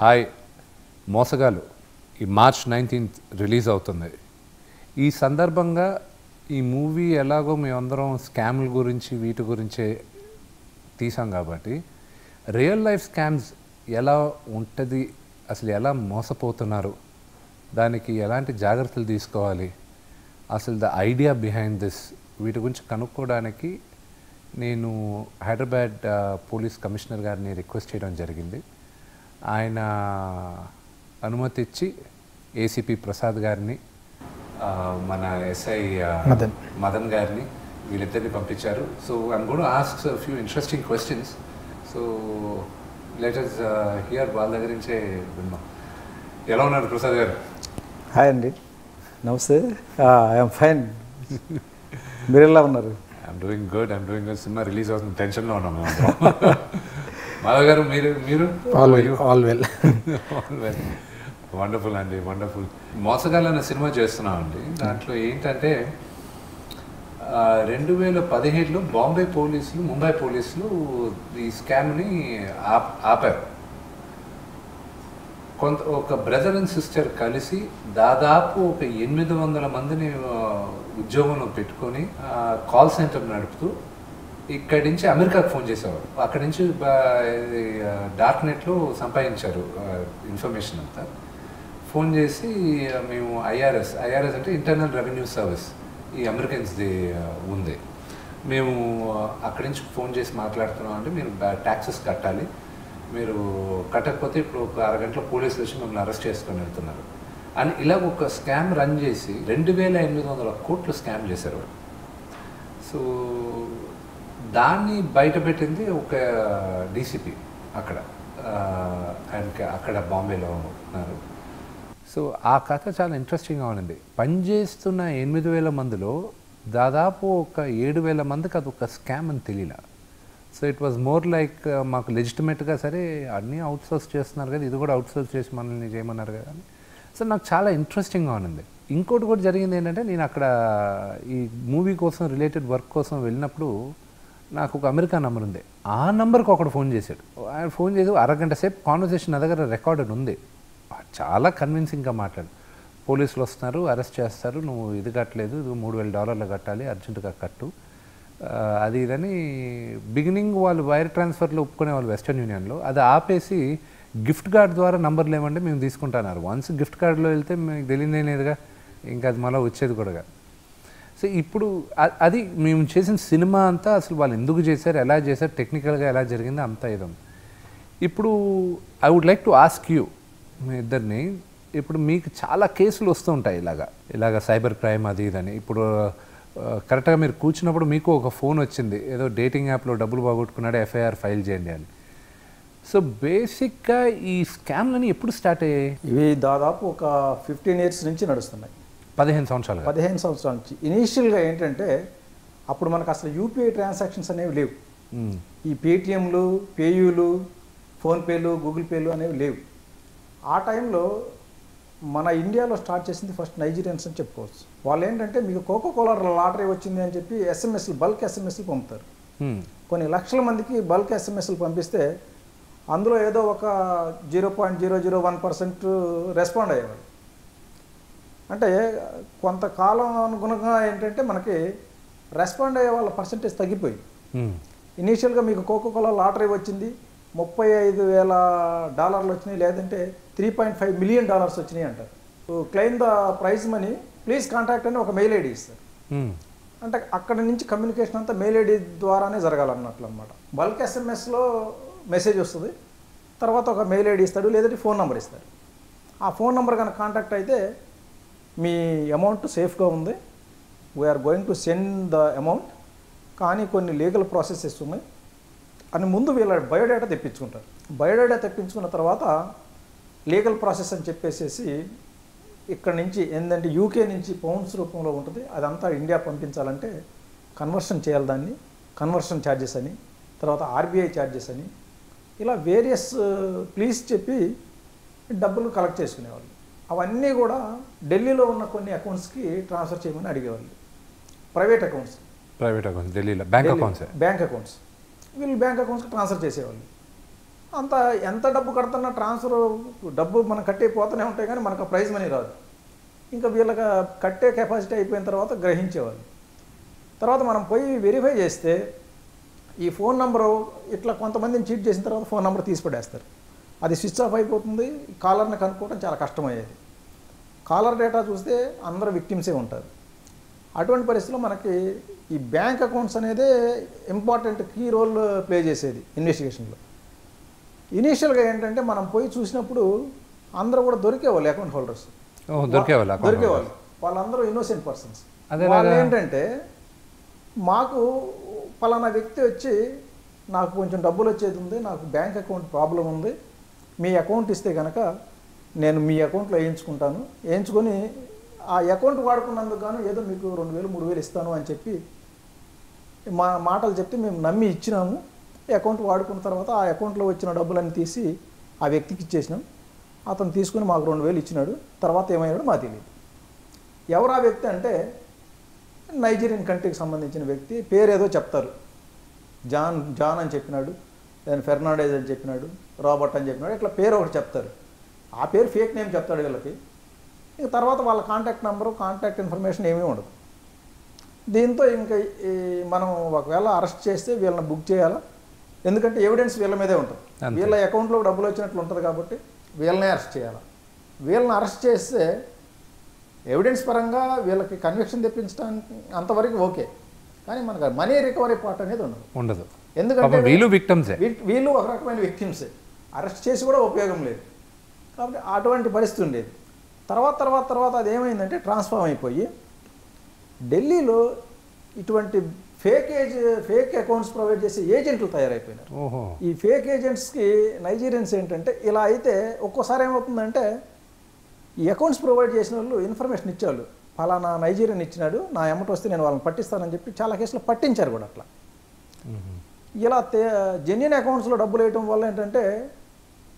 Hi మోసగాలు ఈ March nineteenth release అవుతుంది. ఈ సందర్భంగా ఈ మూవీ ఎలాగో మేమందరం స్కామ్ల గురించి వీటి గురించే తీసాం కాబట్టి రియల్ లైఫ్ స్కామ్స్ ఎలా ఉంటుంది అసలు ఎలా మోసపోతున్నారు దానికి ఎలాంటి జాగ్రత్తలు తీసుకోవాలి అసలు ద ఐడియా బిహైండ్ దిస్ వీటి గురించి కనుక్కోవడానికి నేను హైదరాబాద్ పోలీస్ కమిషనర్ గారిని రిక్వెస్ట్ చేయడం జరిగింది. ఆయన అనుమతి ఇచ్చి ఏసీపీ ప్రసాద్ గారిని మన ఎస్ఐ మదన్. మదన్ గారిని వీళ్ళిద్దరిని పంపించారు. So I'm got ask few interesting questions so letters here వాళ్ళ దగ్గర నుంచే విన్నాం ఎలా ఉన్నారు ప్రసాద్ గారు? హాయ్ అండి. నమస్తే ఐఎమ్ ఫైన్ మీరు ఎలా ఉన్నారు? I'm doing good I'm doing good cinema release అవుతుంది. టెన్షన్లో ఉన్నాం మాధవ్ గారు మీరు మీరు? ఆల్ వెల్ వండర్ఫుల్ అండి వండర్ఫుల్ మోసగాళ్ళు అనే సినిమా చేస్తున్నాం అండి దాంట్లో ఏంటంటే రెండు వేల పదిహేడులో బాంబే పోలీసులు ముంబై పోలీసులు ఈ స్కామ్ని ఆప్ ఆపారు. కొంత ఒక బ్రదర్ అండ్ సిస్టర్ కలిసి దాదాపు ఒక ఎనిమిది వందల మందిని ఉద్యోగంలో పెట్టుకొని కాల్ సెంటర్ నడుపుతూ ఇక్కడి నుంచి అమెరికాకు ఫోన్ చేసేవారు అక్కడి నుంచి డార్క్ నెట్లో సంపాదించారు ఇన్ఫర్మేషన్ అంతా. ఫోన్ చేసి మేము ఐఆర్ఎస్ ఐఆర్ఎస్ అంటే ఇంటర్నల్ రెవెన్యూ సర్వీస్ ఈ అమెరికన్స్ది ఉంది. మేము అక్కడి నుంచి ఫోన్ చేసి మాట్లాడుతున్నాం అంటే మీరు ట్యాక్సెస్ కట్టాలి. మీరు కట్టకపోతే ఇప్పుడు ఒక అరగంటలో పోలీసులు వచ్చి మిమ్మల్ని అరెస్ట్ చేసుకొని వెళ్తున్నారు. అని ఇలా ఒక స్కామ్ రన్ చేసి రెండు వేల ఎనిమిది వందల కోట్లు స్కామ్ చేశారు సో దాన్ని బయటపెట్టింది ఒక డీసీపీ అక్కడ. ఆయనకి అక్కడ బాంబేలో ఉన్నారు. సో ఆ కథ చాలా ఇంట్రెస్టింగ్గా ఉన్నది పనిచేస్తున్న ఎనిమిది వేల మందిలో దాదాపు ఒక ఏడు వేల మందికి అది ఒక స్కామ్ అని తెలియలే. So it was more like మాకు లెజిటిమేట్గా సరే అన్నీ అవుట్సోర్స్ చేస్తున్నారు కదా ఇది కూడా అవుట్సోర్స్ చేసి మనల్ని చేయమన్నారు కదా అని. సో నాకు చాలా ఇంట్రెస్టింగ్గా ఉన్నది ఇంకోటి కూడా జరిగింది ఏంటంటే నేను అక్కడ ఈ మూవీ కోసం రిలేటెడ్ వర్క్ కోసం వెళ్ళినప్పుడు నాకు ఒక అమెరికా నెంబర్ ఉంది. ఆ నెంబర్కి ఒకడు ఫోన్ చేశాడు. ఆయన ఫోన్ చేసి అరగంట సేపు కాన్వర్సేషన్ నా దగ్గర రికార్డెడ్ ఉంది. చాలా కన్విన్సింగ్గా మాట్లాడు. పోలీసులు వస్తున్నారు అరెస్ట్ చేస్తారు నువ్వు ఇది కట్టలేదు ఇది మూడు వేల డాలర్లు కట్టాలి అర్జెంటుగా కట్టు. అది ఇదని బిగినింగ్ వాళ్ళు వైర్ ట్రాన్స్ఫర్లో ఒప్పుకునే వాళ్ళు వెస్టర్న్ యూనియన్లో. అది ఆపేసి గిఫ్ట్ కార్డ్ ద్వారా నంబర్లు ఏమంటే మేము తీసుకుంటున్నారు. వన్స్ గిఫ్ట్ కార్డులో వెళ్తే మీకు తెలియదే లేదుగా ఇంకా అది మళ్ళీ వచ్చేది కూడా సో ఇప్పుడు అది మేము చేసిన సినిమా అంతా అసలు వాళ్ళు ఎందుకు చేశారు ఎలా చేశారు టెక్నికల్గా ఎలా జరిగిందో అంతా ఇదం. ఇప్పుడు I would like to ask you మీ ఇద్దరిని ఇప్పుడు మీకు చాలా కేసులు వస్తూ ఉంటాయి ఇలాగా ఇలాగ సైబర్ క్రైమ్ అది ఇదని ఇప్పుడు కరెక్ట్గా మీరు కూర్చున్నప్పుడు మీకు ఒక ఫోన్ వచ్చింది ఏదో డేటింగ్ యాప్లో డబ్బులు పోగొట్టుకున్నాడు ఎఫ్ఐఆర్ ఫైల్ చేయండి అని. సో బేసిక్గా ఈ స్కామ్లని ఎప్పుడు స్టార్ట్ అయ్యాయి? ఇవి దాదాపు ఒక ఫిఫ్టీన్ ఇయర్స్ నుంచి నడుస్తున్నాయి. పదిహేను సంవత్సరాలుగా పదిహేను సంవత్సరాల నుంచి. ఇనీషియల్గా ఏంటంటే అప్పుడు మనకు అసలు యూపీఐ ట్రాన్సాక్షన్స్ అనేవి లేవు. ఈ పేటిఎంలు పేయూలు ఫోన్పేలు గూగుల్ పేలు అనేవి లేవు. ఆ టైంలో మన ఇండియాలో స్టార్ట్ చేసింది ఫస్ట్ నైజీరియన్స్ అని చెప్పుకోవచ్చు. వాళ్ళు ఏంటంటే మీకు కోకో కోలా లాటరీ వచ్చింది అని చెప్పి ఎస్ఎంఎస్లు బల్క్ ఎస్ఎంఎస్లు పంపుతారు. కొన్ని లక్షల మందికి బల్క్ ఎస్ఎంఎస్లు పంపిస్తే అందులో ఏదో ఒక zero point zero zero one percent respond అయ్యేవారు అంటే కొంతకాలం అనుగుణంగా ఏంటంటే మనకి రెస్పాండ్ అయ్యే వాళ్ళ పర్సంటేజ్ తగ్గిపోయింది మ్మ్. ఇనీషియల్గా మీకు కోకోకోలా లాటరీ వచ్చింది ముప్పై ఐదు వేల డాలర్లు వచ్చినాయి లేదంటే three point five million dollars వచ్చినాయి అంటారు. Claim the prize money please contact అని ఒక మెయిల్ ఐడి ఇస్తారు. మ్మ్. అంటే అక్కడ నుంచి కమ్యూనికేషన్ అంతా మెయిల్ ఐడి ద్వారానే జరగాలన్నట్లు అనమాట బల్క్ ఎస్ఎంఎస్లో మెసేజ్ వస్తుంది తర్వాత ఒక మెయిల్ ఐడి ఇస్తాడు లేదంటే ఫోన్ నెంబర్ ఇస్తాడు. ఆ ఫోన్ నెంబర్ కనుక కాంటాక్ట్ అయితే మీ అమౌంట్ సేఫ్గా ఉంది. We're going to send the amount కానీ కొన్ని లీగల్ ప్రాసెసెస్ ఉన్నాయి. అని ముందు వీళ్ళ బయోడేటా తెప్పించుకుంటారు. బయోడేటా తెప్పించుకున్న తర్వాత లీగల్ ప్రాసెస్ అని చెప్పేసేసి ఇక్కడ నుంచి ఏంటంటే యూకే నుంచి పౌండ్స్ రూపంలో ఉంటుంది. అదంతా ఇండియా పంపించాలంటే కన్వర్షన్ చేయాలి దాన్ని. కన్వర్షన్ ఛార్జెస్ అని తర్వాత ఆర్బీఐ ఛార్జెస్ అని. ఇలా వేరియస్ ప్లీజ్ uh, చెప్పి డబ్బులు కలెక్ట్ చేసుకునేవాళ్ళు. అవన్నీ కూడా ఢిల్లీలో ఉన్న కొన్ని అకౌంట్స్కి ట్రాన్స్ఫర్ చేయమని అడిగేవాళ్ళు. ప్రైవేట్ అకౌంట్స్ ప్రైవేట్ అకౌంట్స్ ఢిల్లీలో. బ్యాంక్ అకౌంట్స్ బ్యాంక్ అకౌంట్స్ వీళ్ళు బ్యాంక్ అకౌంట్స్కి ట్రాన్స్ఫర్ చేసేవాళ్ళు. అంత ఎంత డబ్బు కడుతున్నా ట్రాన్స్ఫర్ డబ్బు మనం కట్టే పోతూనే ఉంటాయి కానీ మనకు ప్రైజ్ మనీ రాదు. ఇంకా వీళ్ళకి కట్టే కెపాసిటీ అయిపోయిన తర్వాత గ్రహించేవాళ్ళు. తర్వాత మనం పోయి వెరిఫై చేస్తే ఈ ఫోన్ నంబరు ఇట్లా కొంతమందిని చీట్ చేసిన తర్వాత ఫోన్ నెంబర్ తీసి పడేస్తారు. అది స్విచ్ ఆఫ్ అయిపోతుంది కాలర్ని కనుక్కోవడం చాలా కష్టమయ్యేది. కాలర్ డేటా చూస్తే అందరూ విక్టిమ్సే ఉంటారు. అటువంటి పరిస్థితిలో మనకి ఈ బ్యాంక్ అకౌంట్స్ అనేదే ఇంపార్టెంట్ కీ రోల్ ప్లే చేసేది ఇన్వెస్టిగేషన్లో. ఇనీషియల్గా ఏంటంటే మనం పోయి చూసినప్పుడు అందరూ కూడా దొరికేవాళ్ళు అకౌంట్ హోల్డర్స్. దొరికేవాళ్ళు దొరికేవాళ్ళు. వాళ్ళందరూ ఇన్నోసెంట్ పర్సన్స్? వాళ్ళు ఏంటంటే మాకు పలానా వ్యక్తి వచ్చి నాకు కొంచెం డబ్బులు వచ్చేది ఉంది నాకు బ్యాంక్ అకౌంట్ ప్రాబ్లం ఉంది మీ అకౌంట్ ఇస్తే కనుక నేను మీ అకౌంట్లో వేయించుకుంటాను. వేయించుకొని ఆ అకౌంట్ వాడుకున్నందుకు గాను ఏదో మీకు రెండు వేలు మూడు వేలు ఇస్తాను అని చెప్పి మా మాటలు చెప్తే మేము నమ్మి ఇచ్చినాము. అకౌంట్ వాడుకున్న తర్వాత ఆ అకౌంట్లో వచ్చిన డబ్బులన్నీ తీసి ఆ వ్యక్తికి ఇచ్చేసినాం. అతను తీసుకుని మాకు రెండు వేలు ఇచ్చినాడు. తర్వాత ఏమైనాడు మాకు తెలియదు ఎవరు ఆ వ్యక్తి అంటే నైజీరియన్ కంట్రీకి సంబంధించిన వ్యక్తి. పేరేదో చెప్తారు. జాన్ జాన్ అని చెప్పినాడు. దాని ఫెర్నాండేజ్ అని చెప్పినాడు రాబర్ట్ అని చెప్పినాడు ఇట్లా పేరు ఒకటి చెప్తారు. ఆ పేరు ఫేక్ నేమ్ చెప్తాడు వీళ్ళకి. ఇంక తర్వాత వాళ్ళ కాంటాక్ట్ నెంబరు కాంటాక్ట్ ఇన్ఫర్మేషన్ ఏమీ ఉండదు. దీంతో ఇంకా ఈ మనం ఒకవేళ అరెస్ట్ చేస్తే వీళ్ళని బుక్ చేయాలా? ఎందుకంటే ఎవిడెన్స్ వీళ్ళ మీదే ఉంటుంది. వీళ్ళ అకౌంట్లో డబ్బులు వచ్చినట్లు ఉంటుంది కాబట్టి వీళ్ళనే అరెస్ట్ చేయాలి? వీళ్ళని అరెస్ట్ చేస్తే ఎవిడెన్స్ పరంగా వీళ్ళకి కన్విక్షన్ తెప్పించడానికి అంతవరకు ఓకే. కానీ మనకు మనీ రికవరీ పార్ట్ అనేది ఉండదు. ఉండదు. ఎందుకంటే వీళ్ళు విక్టమ్సే వీళ్ళు ఒక రకమైన విక్టిమ్సే అరెస్ట్ చేసి కూడా ఉపయోగం లేదు. కాబట్టి అటువంటి పరిస్థితి ఉండేది. తర్వాత తర్వాత తర్వాత అది ఏమైందంటే ట్రాన్స్ఫార్మ్ అయిపోయి ఢిల్లీలో ఇటువంటి fake age fake accounts provide చేసే ఏజెంట్లు తయారైపోయినారు. ఈ ఫేక్ ఏజెంట్స్కి నైజీరియన్స్ ఏంటంటే ఇలా అయితే ఒక్కోసారి ఏమవుతుందంటే ఈ అకౌంట్స్ ప్రొవైడ్ చేసిన వాళ్ళు ఇన్ఫర్మేషన్ ఇచ్చేవాళ్ళు. ఫలానా నైజీరియన్ ఇచ్చినాడు నా ఎమ్మటి వస్తే నేను వాళ్ళని పట్టిస్తానని చెప్పి చాలా కేసులు పట్టించారు కూడా అట్లా. ఇలా తే జెన్యున్ అకౌంట్స్లో డబ్బులు వేయటం వల్ల ఏంటంటే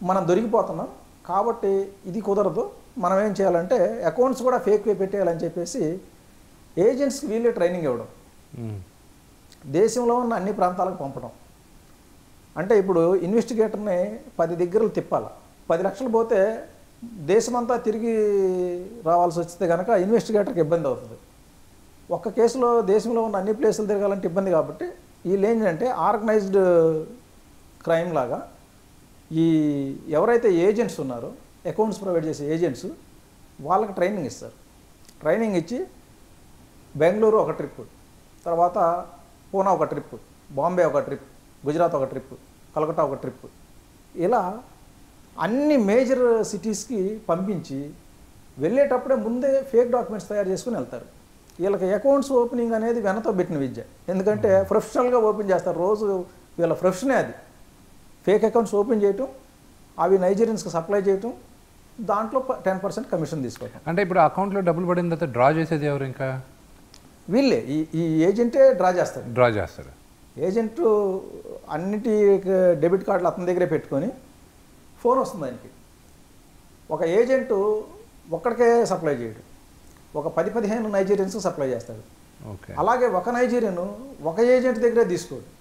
మనం దొరికిపోతున్నాం. కాబట్టి ఇది కుదరదు. మనం ఏం చేయాలంటే అకౌంట్స్ కూడా ఫేక్ వే పెట్టేయాలని చెప్పేసి ఏజెంట్స్కి వీళ్ళే ట్రైనింగ్ ఇవ్వడం. దేశంలో ఉన్న అన్ని ప్రాంతాలకు పంపడం. అంటే ఇప్పుడు ఇన్వెస్టిగేటర్ని పది దగ్గరలు తిప్పాలి. పది లక్షలు పోతే దేశమంతా తిరిగి రావాల్సి వస్తే కనుక ఇన్వెస్టిగేటర్కి ఇబ్బంది అవుతుంది. ఒక్క కేసులో దేశంలో ఉన్న అన్ని ప్లేసులు తిరగాలంటే ఇబ్బంది కాబట్టి వీళ్ళు ఏంటంటే ఆర్గనైజ్డ్ క్రైమ్ లాగా ఈ ఎవరైతే ఏజెంట్స్ ఉన్నారో అకౌంట్స్ ప్రొవైడ్ చేసే ఏజెంట్స్ వాళ్ళకి ట్రైనింగ్ ఇస్తారు. ట్రైనింగ్ ఇచ్చి బెంగళూరు ఒక ట్రిప్ తర్వాత పూనా ఒక ట్రిప్ బాంబే ఒక ట్రిప్ గుజరాత్ ఒక ట్రిప్ కలకత్తా ఒక ట్రిప్ ఇలా అన్ని మేజర్ సిటీస్కి పంపించి వెళ్ళేటప్పుడే ముందే ఫేక్ డాక్యుమెంట్స్ తయారు చేసుకుని వెళ్తారు. వీళ్ళకి అకౌంట్స్ ఓపెనింగ్ అనేది వెనతో పెట్టిన విద్య. ఎందుకంటే ప్రొఫెషనల్గా ఓపెన్ చేస్తారు. రోజు వీళ్ళ ప్రొఫెషనే అది. ఫేక్ అకౌంట్స్ ఓపెన్ చేయటం అవి నైజీరియన్స్కి సప్లై చేయటం దాంట్లో టెన్ పర్సెంట్ కమిషన్ తీసుకోవటం. అంటే ఇప్పుడు అకౌంట్లో డబ్బులు పడిన తర్వాత డ్రా చేసేది ఎవరు ఇంకా? వీళ్ళే. ఈ ఈ ఏజెంటే డ్రా చేస్తారు. డ్రా చేస్తారు. ఏజెంట్ అన్నిటి డెబిట్ కార్డులు అతని దగ్గరే పెట్టుకొని ఫోన్ వస్తుంది ఆయనకి. ఒక ఏజెంటు ఒక్కడికే సప్లై చేయడు. ఒక పది పదిహేను నైజీరియన్స్ సప్లై చేస్తాడు. ఓకే. అలాగే ఒక నైజీరియన్ ఒక ఏజెంట్ దగ్గరే తీసుకోడు.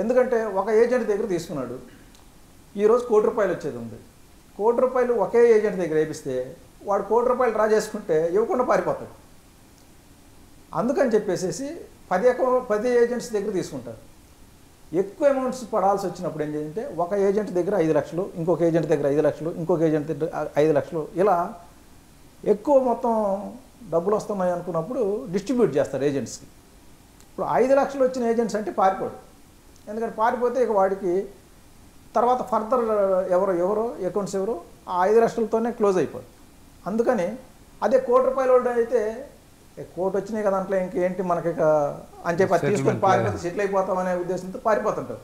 ఎందుకంటే ఒక ఏజెంట్ దగ్గర తీసుకున్నాడు. ఈరోజు కోటి రూపాయలు వచ్చేది ఉంది. కోటి రూపాయలు ఒకే ఏజెంట్ దగ్గర వేపిస్తే వాడు కోటి రూపాయలు డ్రా చేసుకుంటే ఇవ్వకుండా పారిపోతాడు. అందుకని చెప్పేసేసి పది అకౌ- పది ఏజెంట్స్ దగ్గర తీసుకుంటారు. ఎక్కువ అమౌంట్స్ పడాల్సి వచ్చినప్పుడు ఏం చేయంటే ఒక ఏజెంట్ దగ్గర ఐదు లక్షలు ఇంకొక ఏజెంట్ దగ్గర ఐదు లక్షలు ఇంకొక ఏజెంట్ దగ్గర ఐదు లక్షలు ఇలా ఎక్కువ మొత్తం డబ్బులు వస్తున్నాయి అనుకున్నప్పుడు డిస్ట్రిబ్యూట్ చేస్తారు ఏజెంట్స్కి. ఇప్పుడు ఐదు లక్షలు వచ్చిన ఏజెంట్స్ అంటే పారిపోడు ఎందుకంటే పారిపోతే ఇక వాడికి తర్వాత ఫర్దర్ ఎవరో ఎవరో అకౌంట్స్ ఎవరో ఆ ఐదు లక్షలతోనే క్లోజ్ అయిపోదు అందుకని అదే కోటి రూపాయల వాడు అయితే "ఏ, కోటి వచ్చినాయి కదా దాంట్లో ఇంకేంటి మనకి ఇక అని చెప్పి అది తీసుకొని పారిపోతే సెటిల్ అయిపోతామనే ఉద్దేశంతో పారిపోతుంటారు.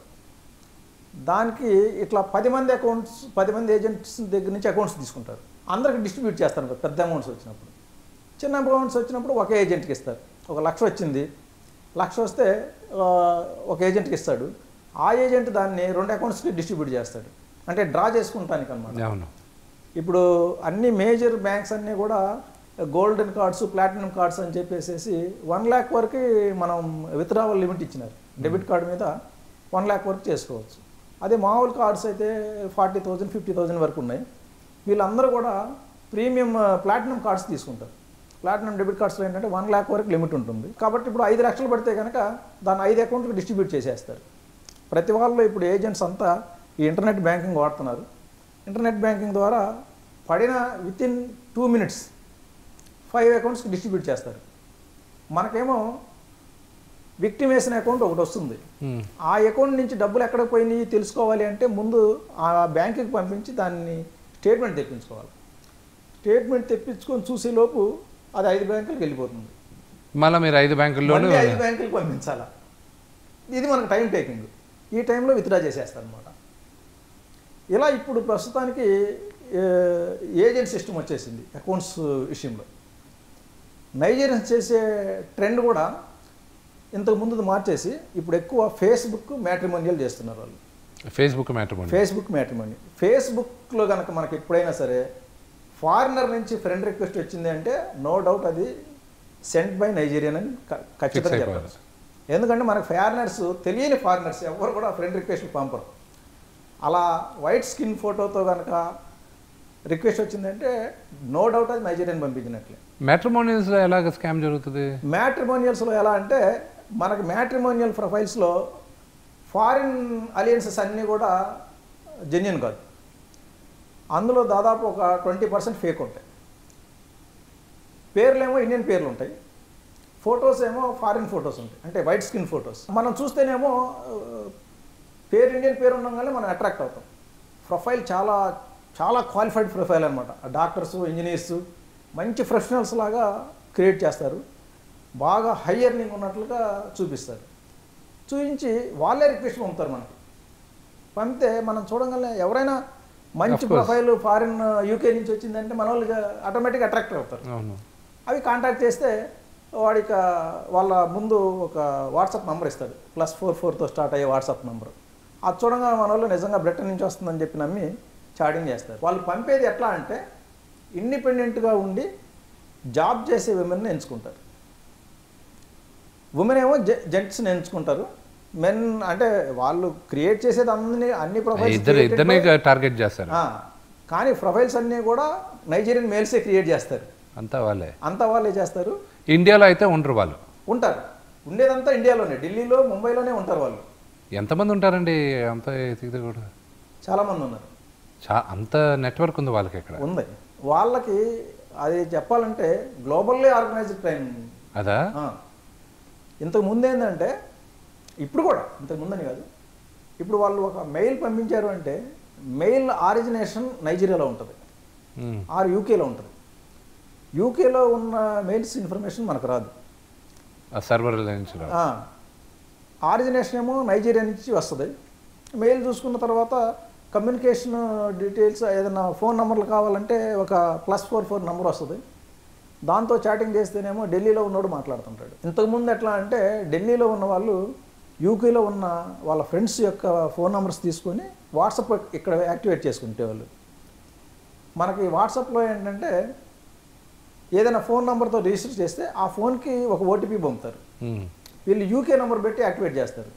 దానికి ఇట్లా పది మంది అకౌంట్స్ పది మంది ఏజెంట్స్ దగ్గర నుంచి అకౌంట్స్ తీసుకుంటారు. అందరికి డిస్ట్రిబ్యూట్ చేస్తారు. పెద్ద అమౌంట్స్ వచ్చినప్పుడు. చిన్న అమౌంట్స్ వచ్చినప్పుడు ఒక ఏజెంట్కి ఇస్తారు. ఒక లక్ష వచ్చింది. లక్ష వస్తే ఒక ఏజెంట్కి ఇస్తాడు. ఆ ఏజెంట్ దాన్ని రెండు అకౌంట్స్కి డిస్ట్రిబ్యూట్ చేస్తాడు. అంటే డ్రా చేసుకుంటానికి అనమాట ఇప్పుడు అన్ని మేజర్ బ్యాంక్స్ అన్నీ కూడా గోల్డెన్ కార్డ్స్ ప్లాటినం కార్డ్స్ అని చెప్పేసి వన్ ల్యాక్ వరకు మనం విత్డ్రావల్ లిమిట్ ఇచ్చినారు. డెబిట్ కార్డు మీద వన్ ల్యాక్ వరకు చేసుకోవచ్చు. అదే మామూలు కార్డ్స్ అయితే ఫార్టీ థౌజండ్ ఫిఫ్టీ థౌజండ్ వరకు ఉన్నాయి. వీళ్ళందరూ కూడా ప్రీమియం ప్లాటినం కార్డ్స్ తీసుకుంటారు. ప్లాటినం డెబిట్ కార్డ్స్లో ఏంటంటే వన్ ల్యాక్ వరకు లిమిట్ ఉంటుంది. కాబట్టి ఇప్పుడు ఐదు లక్షలు పడితే కనుక దాన్ని ఐదు అకౌంట్కి డిస్ట్రిబ్యూట్ చేసేస్తారు. ప్రతి వాళ్ళు ఇప్పుడు ఏజెంట్స్ అంతా ఈ ఇంటర్నెట్ బ్యాంకింగ్ వాడుతున్నారు. ఇంటర్నెట్ బ్యాంకింగ్ ద్వారా పడిన within two minutes five అకౌంట్స్కి డిస్ట్రిబ్యూట్ చేస్తారు. మనకేమో విక్టిమ్ వేసిన అకౌంట్ ఒకటి వస్తుంది. మ్మ్. ఆ అకౌంట్ నుంచి డబ్బులు ఎక్కడ పోయినాయి తెలుసుకోవాలి అంటే ముందు ఆ బ్యాంకుకి పంపించి దాన్ని స్టేట్మెంట్ తెప్పించుకోవాలి. స్టేట్మెంట్ తెప్పించుకొని చూసే లోపు అది ఐదు బ్యాంకులకు వెళ్ళిపోతుంది. మళ్ళీ మీరు ఐదు బ్యాంకుల్లోనూ మళ్ళీ ఐదు బ్యాంకులకు పంపించాలా? ఇది మనకు టైం టేకింగ్. ఈ టైంలో విత్డ్రా చేసేస్తారనమాట ఇలా ఇప్పుడు ప్రస్తుతానికి ఏజెంట్ సిస్టమ్ వచ్చేసింది అకౌంట్స్ విషయంలో. నైజీరియన్స్ చేసే ట్రెండ్ కూడా ఇంతకు ముందు మార్చేసి ఇప్పుడు ఎక్కువ ఫేస్బుక్ మ్యాట్రిమోనియల్ చేస్తున్నారు వాళ్ళు. ఫేస్బుక్ మ్యాటర్ ఫేస్బుక్ మ్యాట్రిమోని ఫేస్బుక్లో కనుక మనకి ఎప్పుడైనా సరే ఫారినర్ నుంచి ఫ్రెండ్ రిక్వెస్ట్ వచ్చింది అంటే నో డౌట్ అది సెంట్ బై నైజీరియన్ అని ఖచ్చితంగా అయిపోవాలి. ఎందుకంటే మనకు ఫారినర్స్ తెలియని ఫారినర్స్ ఎవరు కూడా ఫ్రెండ్ రిక్వెస్ట్ పంపరు. అలా వైట్ స్కిన్ ఫోటోతో కనుక రిక్వెస్ట్ వచ్చిందంటే నో డౌట్ అది నైజీరియన్ పంపించినట్లే. మ్యాట్రిమోనియల్స్లో ఎలాగ స్కామ్ జరుగుతుంది? మ్యాట్రిమోనియల్స్లో ఎలా అంటే మనకి మ్యాట్రిమోనియల్ ప్రొఫైల్స్లో ఫారిన్ అలియన్సెస్ అన్నీ కూడా జెన్యున్ కాదు. అందులో దాదాపు ఒక ట్వంటీ పర్సెంట్ ఫేక్ ఉంటాయి. పేర్లేమో ఇండియన్ పేర్లు ఉంటాయి. ఫొటోస్ ఏమో ఫారిన్ ఫొటోస్ ఉంటాయి. అంటే వైట్ స్కిన్ ఫొటోస్. మనం చూస్తేనేమో పేరు ఇండియన్ పేరు ఉండగానే మనం అట్రాక్ట్ అవుతాం. ప్రొఫైల్ చాలా చాలా క్వాలిఫైడ్ ప్రొఫైల్ అనమాట డాక్టర్స్ ఇంజనీర్స్ మంచి ప్రొఫెషనల్స్ లాగా క్రియేట్ చేస్తారు. బాగా హై ఎర్నింగ్ ఉన్నట్లుగా చూపిస్తారు. చూపించి వాళ్ళే రిక్వెస్ట్ పంపుతారు మనకి. పంపితే మనం చూడగానే ఎవరైనా మంచి. ప్రొఫైల్ ఫారిన్ యూకే నుంచి వచ్చిందంటే మన వాళ్ళు ఆటోమేటిక్గా అట్రాక్ట్ అవుతారు. అవి కాంటాక్ట్ చేస్తే వాడిక వాళ్ళ ముందు ఒక వాట్సాప్ నెంబర్ ఇస్తాడు. ప్లస్ ఫోర్ ఫోర్తో స్టార్ట్ అయ్యే వాట్సాప్ నెంబర్ అది చూడంగా మన వాళ్ళు నిజంగా బ్రిటన్ నుంచి వస్తుందని చెప్పి నమ్మి చాటింగ్ చేస్తారు. వాళ్ళు పంపేది ఎట్లా అంటే ఇండిపెండెంట్గా ఉండి జాబ్ చేసే విమెన్ని ఎంచుకుంటారు. ఉమెన్ ఏమో జెంట్స్ని ఎంచుకుంటారు. మెన్ అంటే వాళ్ళు క్రియేట్ చేసేది అన్ని అన్ని ప్రొఫైల్స్ టార్గెట్ చేస్తారు. కానీ ప్రొఫైల్స్ అన్నీ కూడా నైజీరియన్ మేల్సే క్రియేట్ చేస్తారు. అంతా వాళ్ళే. అంతా వాళ్ళే చేస్తారు. ఇండియాలో అయితే ఉండరు వాళ్ళు. ఉంటారు. ఉండేదంతా ఇండియాలోనే ఢిల్లీలో ముంబైలోనే ఉంటారు వాళ్ళు. ఎంతమంది ఉంటారండి? అంత ఎతికితే కూడా. చాలామంది ఉన్నారు. చా అంత నెట్వర్క్ ఉంది వాళ్ళకి ఇక్కడ. ఉంది. వాళ్ళకి అది చెప్పాలంటే గ్లోబల్లీ ఆర్గనైజ్డ్ క్రైమ్ అదా? ఇంతకు ముందు ఏంటంటే ఇప్పుడు కూడా ఇంతకు ముందని కాదు. ఇప్పుడు వాళ్ళు ఒక మెయిల్ పంపించారు అంటే మెయిల్ ఆరిజినేషన్ నైజీరియాలో ఉంటుంది. ఆర్ యూకేలో ఉంటుంది. యూకేలో ఉన్న మెయిల్స్ ఇన్ఫర్మేషన్ మనకు రాదు. సర్వర్. ఆరిజినేషన్ ఏమో నైజీరియా నుంచి వస్తుంది. మెయిల్ చూసుకున్న తర్వాత కమ్యూనికేషన్ డీటెయిల్స్ ఏదైనా ఫోన్ నెంబర్లు కావాలంటే ఒక ప్లస్ ఫోర్ ఫోర్ నెంబర్ వస్తుంది. దాంతో చాటింగ్ చేస్తేనేమో ఢిల్లీలో ఉన్నోడు మాట్లాడుతుంటాడు. ఇంతకుముందు ఎట్లా అంటే ఢిల్లీలో ఉన్న వాళ్ళు యూకేలో ఉన్న వాళ్ళ ఫ్రెండ్స్ యొక్క ఫోన్ నెంబర్స్ తీసుకొని వాట్సాప్ ఇక్కడ యాక్టివేట్ చేసుకుంటేవాళ్ళు. మనకి వాట్సాప్లో ఏంటంటే ఏదైనా ఫోన్ నెంబర్తో రిజిస్టర్ చేస్తే ఆ ఫోన్కి ఒక ఓటీపీ పంపుతారు. వీళ్ళు యూకే నెంబర్ పెట్టి యాక్టివేట్ చేస్తారు.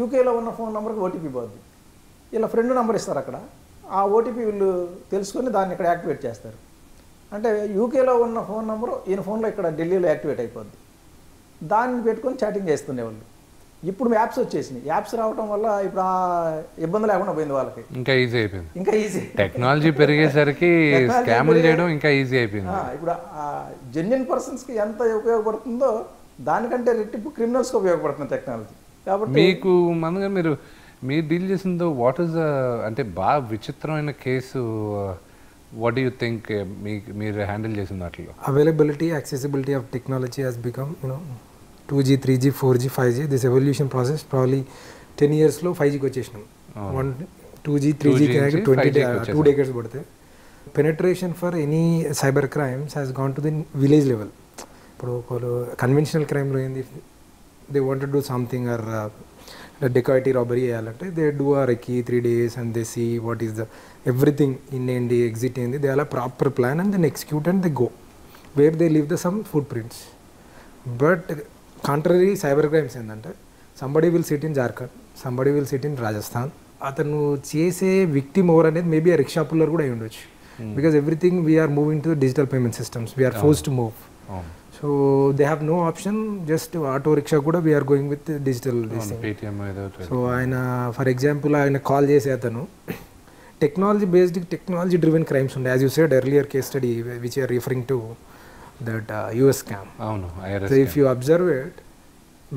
యూకేలో ఉన్న ఫోన్ నెంబర్కి ఓటీపీ పోద్ది. ఇలా ఫ్రెండ్ నెంబర్ ఇస్తారు అక్కడ. ఆ ఓటీపీ వీళ్ళు తెలుసుకొని దాన్ని ఇక్కడ యాక్టివేట్ చేస్తారు. అంటే యూకేలో ఉన్న ఫోన్ నెంబర్ ఈయన ఫోన్లో ఇక్కడ ఢిల్లీలో యాక్టివేట్ అయిపోద్ది. దాన్ని పెట్టుకొని చాటింగ్ చేస్తుండేవాళ్ళు. ఇప్పుడు యాప్స్ వచ్చేసినాయి. యాప్స్ రావడం వల్ల ఇప్పుడు ఆ ఇబ్బంది లేకుండా పోయింది వాళ్ళకి. ఇంకా ఈజీ అయిపోయింది. ఇంకా ఈజీ. టెక్నాలజీ పెరిగేసరికి స్కాములు చేయడం ఇంకా ఈజీ అయిపోయింది. ఆ, ఇప్పుడు జెన్యున్ పర్సన్స్కి ఎంత ఉపయోగపడుతుందో దానికంటే రెట్టింపు క్రిమినల్స్కి ఉపయోగపడుతుంది టెక్నాలజీ. కాబట్టి మీకు మనగా మీరు మీరు డీల్ చేసిందో వాట్ ఈస్ అంటే బాగా విచిత్రమైన కేసు వాట్ యూ థింక్ మీ మీరు హ్యాండిల్ చేసిన availability accessibility of technology has become you know 2g 3g 4g 5g this evolution process probably 10 years లో 5g కి వచ్చేసినాం. One two G three 2G G నుంచి ట్వంటీ 5G కి two వచ్చేసాం. Decades పడితే penetration for any cyber crimes has gone to the village level ఇప్పుడు ఒకరు conventional క్రైమ్లో ఏంది? They want do something or dacoity robbery చేయాలంటే they do or ఎకి three days and they see what is the everything in ఏంటి exit ఏంది? They అలా proper plan and then execute and they go where they leave the some foot prints but contrary cyber crimes ఏంటంటే somebody will sit in Jharkhand somebody will sit in Rajasthan అతను చేసే victim over అనేది maybe ఆ rickshaw puller కూడా అయి ఉండొచ్చు because everything we're moving to digital payment systems we're force to move so they have no option just auto rickshaw కూడా we're going with digital so ఆయన for example ఆయన call చేసే అతను technology based technology driven crimes ఉండే. As you said earlier case study which are referring to that US scam అవును So IRS if you observe it,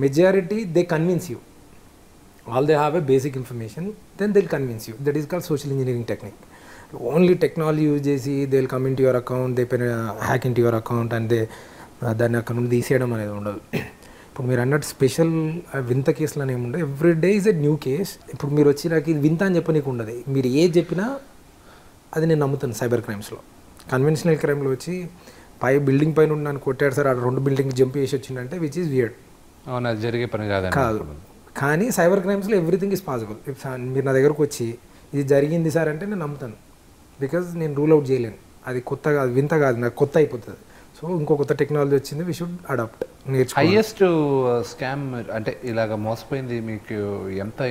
majority they convince you. All they have a basic information, then they'll convince you. That is called social engineering technique. Only technology use చేసి they will come into your account they pen hack into your account and they దాన్ని అక్కడ నుండి తీసేయడం అనేది ఉండదు. ఇప్పుడు మీరు అన్నట్టు స్పెషల్ వింత కేసులు అనేవి ఉండవు. Every day is a new case ఇప్పుడు మీరు వచ్చి నాకు ఇది వింత అని చెప్పనీకు ఉండదు. మీరు ఏ చెప్పినా అది నేను నమ్ముతాను సైబర్ క్రైమ్స్లో. కన్వెన్షనల్ క్రైమ్లో వచ్చి పై బిల్డింగ్ పైన ఉన్న నన్ను కొట్టాడు సార్. ఆ రెండు బిల్డింగ్ జంప్ చేసి వచ్చిందంటే విచ్ ఈస్ వియర్డ్ అవును అది జరిగే పని కాదండి కాదు. కానీ సైబర్ క్రైమ్స్లో ఎవ్రీథింగ్ ఇస్ పాసిబుల్ మీరు నా దగ్గరకు వచ్చి ఇది జరిగింది సార్ అంటే నేను నమ్ముతాను. బికాజ్ నేను రూల్ అవుట్ చేయలేను. అది కొత్త కాదు వింత కాదు నాకు కొత్త అయిపోతుంది. సో ఇంకో కొత్త టెక్నాలజీ వచ్చింది వి షుడ్ అడాప్ట్ నేర్చుకో హైయెస్ట్ స్కామ్ అంటే ఇలాగ మోసపోయింది మీకు ఎంత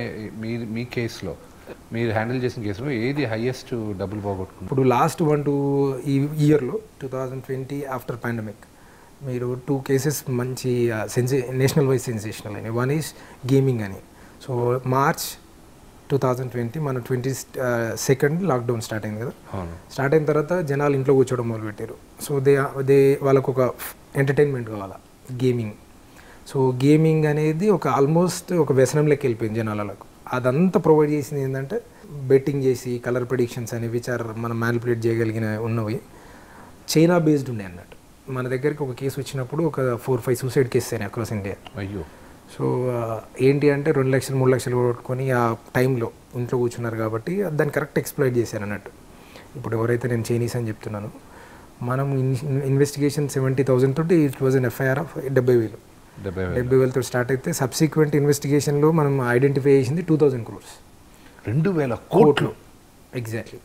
మీ మీ కేసులో మీరు హ్యాండిల్ చేసిన కేసులో ఏది హైయెస్ట్ డబ్బులు పోగొట్టుకున్నారు? ఇప్పుడు లాస్ట్ వన్ టూ ఈ ఇయర్లో two thousand twenty after pandemic మీరు టూ కేసెస్ మంచి సెన్సే నేషనల్ వైజ్ సెన్సేషనల్ అయినాయి. వన్ ఈజ్ గేమింగ్ అని. So March two thousand twenty మన ట్వంటీ సెకండ్ లాక్డౌన్ స్టార్ట్ అయింది కదా? స్టార్ట్ అయిన తర్వాత జనాలు ఇంట్లో కూర్చోవడం మొదలుపెట్టారు. సో దే దే వాళ్ళకు ఒక ఎంటర్టైన్మెంట్ కావాలా గేమింగ్ సో గేమింగ్ అనేది ఒక ఆల్మోస్ట్ ఒక వ్యసనంలోకి వెళ్ళిపోయింది జనాలకు అదంతా ప్రొవైడ్ చేసింది ఏంటంటే బెట్టింగ్ చేసి కలర్ ప్రిడిక్షన్స్ అనేవి విచ్ ఆర్ మనం మ్యానిపులేట్ చేయగలిగిన ఉన్నవి చైనా బేస్డ్ ఉండే అన్నట్టు. మన దగ్గరికి ఒక కేసు వచ్చినప్పుడు ఒక ఫోర్ ఫైవ్ సూసైడ్ కేసెస్ అయినాయి అక్రాస్ ఇండియా అయ్యో. సో ఏంటి అంటే రెండు లక్షలు మూడు లక్షలు కొట్టుకొని ఆ టైంలో ఇంట్లో కూర్చున్నారు కాబట్టి దాన్ని కరెక్ట్ ఎక్స్ప్లైట్ చేశాను అన్నట్టు. ఇప్పుడు ఎవరైతే నేను చైనీస్ అని చెప్తున్నాను మనం ఇన్వెస్టిగేషన్ సెవెంటీ థౌసండ్ తోటి it was an FIR of డెబ్బై వేలు. డెబ్బై వేలు. డెబ్బై వేలతో స్టార్ట్ అయితే సబ్సిక్వెంట్ ఇన్వెస్టిగేషన్లో మనం ఐడెంటిఫై చేసింది టూ థౌజండ్ క్రోర్స్. రెండు వేల కోట్లు. ఎగ్జాక్ట్లీ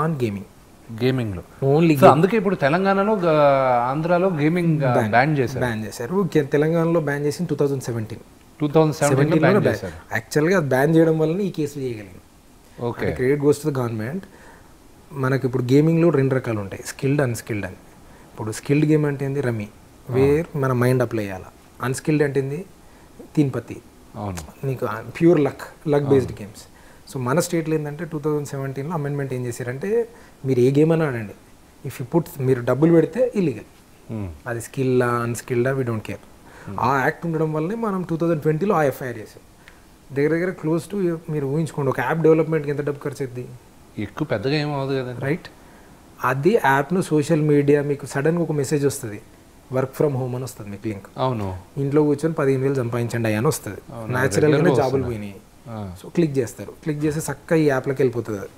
ఆన్ గేమింగ్ గేమింగ్లో ఓన్లీ అందుకే ఇప్పుడు తెలంగాణలో ఆంధ్రాలో గేమింగ్ బ్యాన్ చేశారు. బ్యాన్ చేశారు. తెలంగాణలో బ్యాన్ చేసింది two thousand seventeen two ban సెవెంటీన్లో యాక్చువల్గా అది బ్యాన్ చేయడం వల్లనే ఈ కేసు చేయగలిగింది okay. Credit goes to the government మనకి ఇప్పుడు గేమింగ్లో రెండు రకాలు ఉంటాయి. స్కిల్డ్ అన్స్కిల్డ్ అని. ఇప్పుడు స్కిల్డ్ గేమ్ అంటే ఏంది? రమ్మీ వేర్ మన మైండ్ అప్లై చేయాలి? అన్స్కిల్డ్ అంటే ఏంది తీన్పత్తి అవును. నీకు pure luck luck based games so మన స్టేట్లో ఏంటంటే టూ థౌజండ్ సెవెంటీన్లో అమెండ్మెంట్ ఏం చేశారంటే మీరు ఏ గేమ్ అని ఆడండి. ఇఫ్ యూ పుట్ మీరు డబ్బులు పెడితే ఇల్లీగల్ Hmm. అది స్కిల్ అన్స్కిల్డా వీ డోంట్ కేర్ ఆ యాక్ట్ ఉండడం వల్లనే మనం టూ థౌజండ్ ట్వంటీలో ఆ ఎఫ్ఐఆర్ చేసాం దగ్గర దగ్గర క్లోజ్ టు మీరు ఊహించుకోండి ఒక యాప్ డెవలప్మెంట్కి ఎంత డబ్బు ఖర్చు అవుతుంది ఎక్కువ పెద్దగా ఏం అవ్వదు కదండి. రైట్ అది యాప్ను సోషల్ మీడియా మీకు సడన్గా ఒక మెసేజ్ వస్తుంది. వర్క్ ఫ్రమ్ హోమ్ అని వస్తుంది మీకు లింక్. అవును. ఇంట్లో కూర్చొని పదిహేను వేలు సంపాదించండి అని వస్తుంది. న్యాచురల్గానే జాబులు. పోయినాయి. సో క్లిక్ చేస్తారు. క్లిక్ చేస్తే చక్కగా ఈ యాప్లోకి వెళ్ళిపోతుంది అది.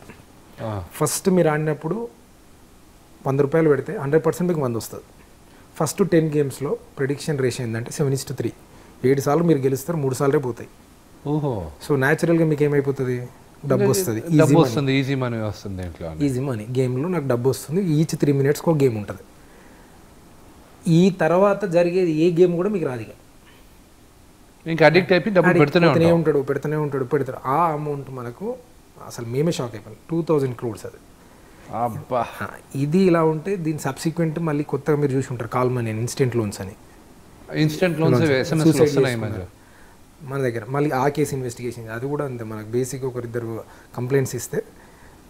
ఫస్ట్ మీరు ఆడినప్పుడు వంద రూపాయలు పెడితే హండ్రెడ్ పర్సెంట్ మీకు వంద వస్తుంది. ఫస్ట్ టెన్ గేమ్స్లో ప్రిడిక్షన్ రేషియో ఏంటంటే సెవెన్ ఇస్ టు త్రీ ఏడు సార్లు మీరు గెలుస్తారు మూడు సార్లే పోతాయి. ఓహో. సో న్యాచురల్గా మీకు ఏమైపోతుంది? డబ్బు వస్తుంది. ఈజీ మనీ వస్తుంది ఈజీ మనీ గేమ్లో నాకు డబ్బు వస్తుంది. ఈచ్ త్రీ మినిట్స్కి ఒక గేమ్ ఉంటుంది. ఈ తర్వాత జరిగేది ఏ గేమ్ కూడా మీకు రాదు ఇక. అడిక్ట్ అయిపోయి డబ్బులు పెడుతూనే పెడుతూనే ఉంటాం ఉంటాడు పెడుతూనే ఉంటాడు పెడతాడు. ఆ అమౌంట్ మనకు అసలు మేమే షాక్ అయిపోయాం. టూ థౌజండ్ క్రోడ్స్ అది. అబ్బా. ఇది ఇలా ఉంటే దీని సబ్సిక్వెంట్ మళ్ళీ కొత్తగా మీరు చూసి ఉంటారు కాల్ మనీ ఇన్స్టెంట్ లోన్స్ అని. ఇన్స్టెంట్ లోన్స్ మన దగ్గర. మళ్ళీ ఆ కేసు ఇన్వెస్టిగేషన్ అది కూడా అంతే. మనకు బేసిక్ ఒకరిద్దరు కంప్లైంట్స్ ఇస్తే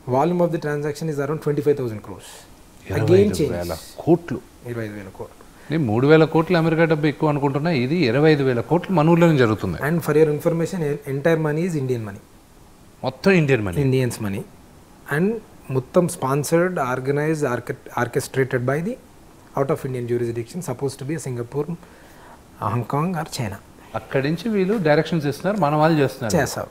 volume of the transaction is around twenty five thousand crores again change వేల కోట్లు. ఇరవై ఐదు వేల కోట్లు. నేను మూడు వేల కోట్లు అమెరికా డబ్బు ఎక్కువ అనుకుంటున్నా ఇది ఇరవై ఐదు వేల కోట్లు మన ఊర్లోనే జరుగుతుంది. And for your information entire money is Indian money మొత్తం Indian money Indians money and మొత్తం sponsored organised orchestrated by the out of Indian jurisdiction suppose to be Singapore Hong Kong or China అక్కడి నుంచి వీళ్ళు directions ఇస్తున్నారు మన వాళ్ళు చేస్తున్నారు. చేసా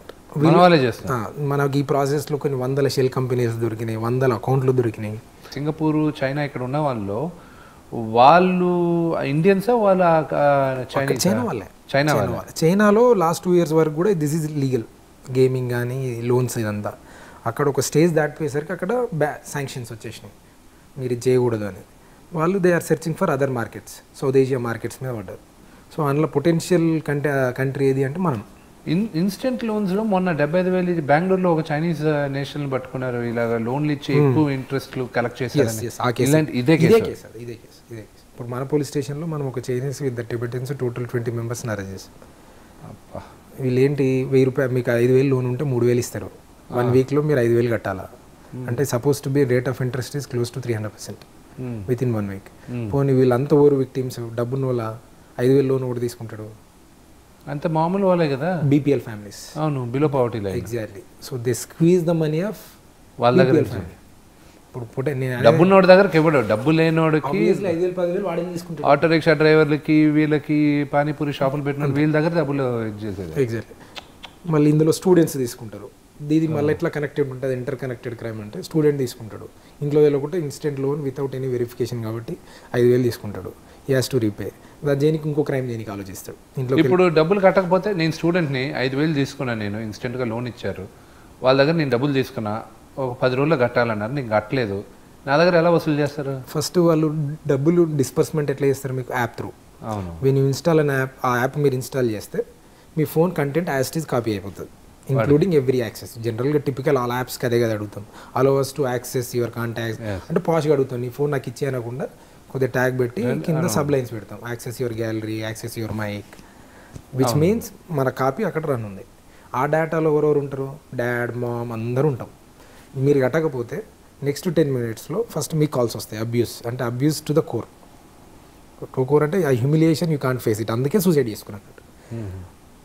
మన వాళ్ళే చేస్తున్నారు. మనకి ఈ ప్రాసెస్లో కొన్ని వందల షెల్ కంపెనీస్ దొరికినాయి వందల అకౌంట్లు దొరికినాయి. సింగపూర్ చైనా ఇక్కడ ఉన్న వాళ్ళు వాళ్ళు ఇండియన్సా వాళ్ళ చైనీస్ చైనా వాళ్ళే. చైనా చైనా వాళ్ళే. చైనాలో లాస్ట్ టూ ఇయర్స్ వరకు కూడా దిస్ ఈజ్ లీగల్ గేమింగ్ కానీ లోన్స్ ఇదంతా. అక్కడ ఒక స్టేజ్ దాటిపోయేసరికి అక్కడ బ్యా శాంక్షన్స్ వచ్చేసినాయి. మీరు ఇది చేయకూడదు అని. వాళ్ళు they are searching for other markets South Asia markets మీద పడ్డారు. సో అందులో పొటెన్షియల్ కంటే కంట్రీ ఏది అంటే మనం. ఇన్ ఇన్స్టెంట్ లోన్స్లో మొన్న డెబ్బై ఐదు వేలు బెంగళూరులో ఒక చైనీస్ నేషనల్ పట్టుకున్నారు. ఇలాగ లోన్లు ఇచ్చి ఎక్కువ ఇంట్రెస్ట్లు కలెక్ట్ అది, ఇదే కేసు. ఇదే కేసు. ఇప్పుడు మన పోలీస్ స్టేషన్లో మనం ఒక Chinese with Tibetans total twenty మెంబర్స్ని అరెస్ట్ చేసాం అబ్బా. వీళ్ళు ఏంటి వెయ్యి రూపాయలు మీకు ఐదు వేలు లోన్ ఉంటే మూడు వేలు ఇస్తారు. వన్ వీక్లో మీరు ఐదు వేలు కట్టాలా? అంటే suppose to be rate of interest is close to three hundred percent Hmm. Within one week Hmm. పోనీ వీళ్ళంతా ఓవర్ విక్టిమ్స్ డబ్బున్న వాళ్ళ ఐదు వేలు లోన్ కూడా తీసుకుంటాడు. అంత మామూలు వాళ్ళే కదా? బీపీఎల్ ఫ్యామిలీస్ అవును below poverty exactly so they squeeze the money of వాళ్ళ దగ్గర ఫ్యామిలీ ఇప్పుడు పుట్టే నేను డబ్బున్నోడి దగ్గరకి ఇవ్వడు డబ్బు లేనోడికి ఆటో రిక్షా డ్రైవర్లకి వీళ్ళకి పానీపూరి షాపులు పెట్టిన వీళ్ళ దగ్గర డబ్బులు చేసేది. ఎగ్జాక్ట్లీ మళ్ళీ ఇందులో స్టూడెంట్స్ తీసుకుంటారు. ఇది మళ్ళీ ఎట్లా కనెక్టెడ్ ఉంటుంది? ఇంటర్ కనెక్టెడ్ క్రైమ్ అంటే స్టూడెంట్ తీసుకుంటాడు. ఇంట్లో వెళ్ళకుంటే instant loan without any verification కాబట్టి ఐదు వేలు తీసుకుంటాడు. యాస్ టు రీపే దాని దేనికి ఇంకో క్రైమ్ దేనికి ఆలోచిస్తాడు? ఇంట్లో ఇప్పుడు డబ్బులు కట్టకపోతే నేను స్టూడెంట్ని ఐదు వేలు తీసుకున్నాను నేను ఇన్స్టెంట్గా లోన్ ఇచ్చారు. వాళ్ళ దగ్గర నేను డబ్బులు తీసుకున్నా ఒక పది రోజుల్లో కట్టాలన్నారు. నేను కట్టలేదు. నా దగ్గర ఎలా వసూలు చేస్తారు? ఫస్ట్ వాళ్ళు డబ్బులు డిస్పర్స్మెంట్ ఎట్లా చేస్తారు మీకు యాప్ త్రూ? అవును. When you install an app ఆ యాప్ మీరు ఇన్స్టాల్ చేస్తే మీ phone content as is copy అయిపోతుంది. ఇంక్లూడింగ్ ఎవ్రీ యాక్సెస్ జనరల్గా టిపికల్ ఆల్ యాప్స్కి అదే కదా అడుగుతాం. Allow us to access your contacts అంటే పాష్గా అడుగుతాం. నీ ఫోన్ నాకు ఇచ్చే అనకుండా కొద్దిగా ట్యాగ్ పెట్టి కింద సబ్ లైన్స్ పెడతాం. Access your gallery access your mic which means మన కాపీ అక్కడ రన్ ఉంది. ఆ డేటాలో ఎవరెవరు ఉంటారు? డాడ్ మామ్ అందరూ ఉంటాం. మీరు కట్టకపోతే నెక్స్ట్ టెన్ మినిట్స్లో ఫస్ట్ మీకు కాల్స్ వస్తాయి అబ్యూస్ అంటే abuse to the core to core అంటే ఆ humiliation you can't face it అందుకే సూసైడ్ చేసుకున్నట్టు.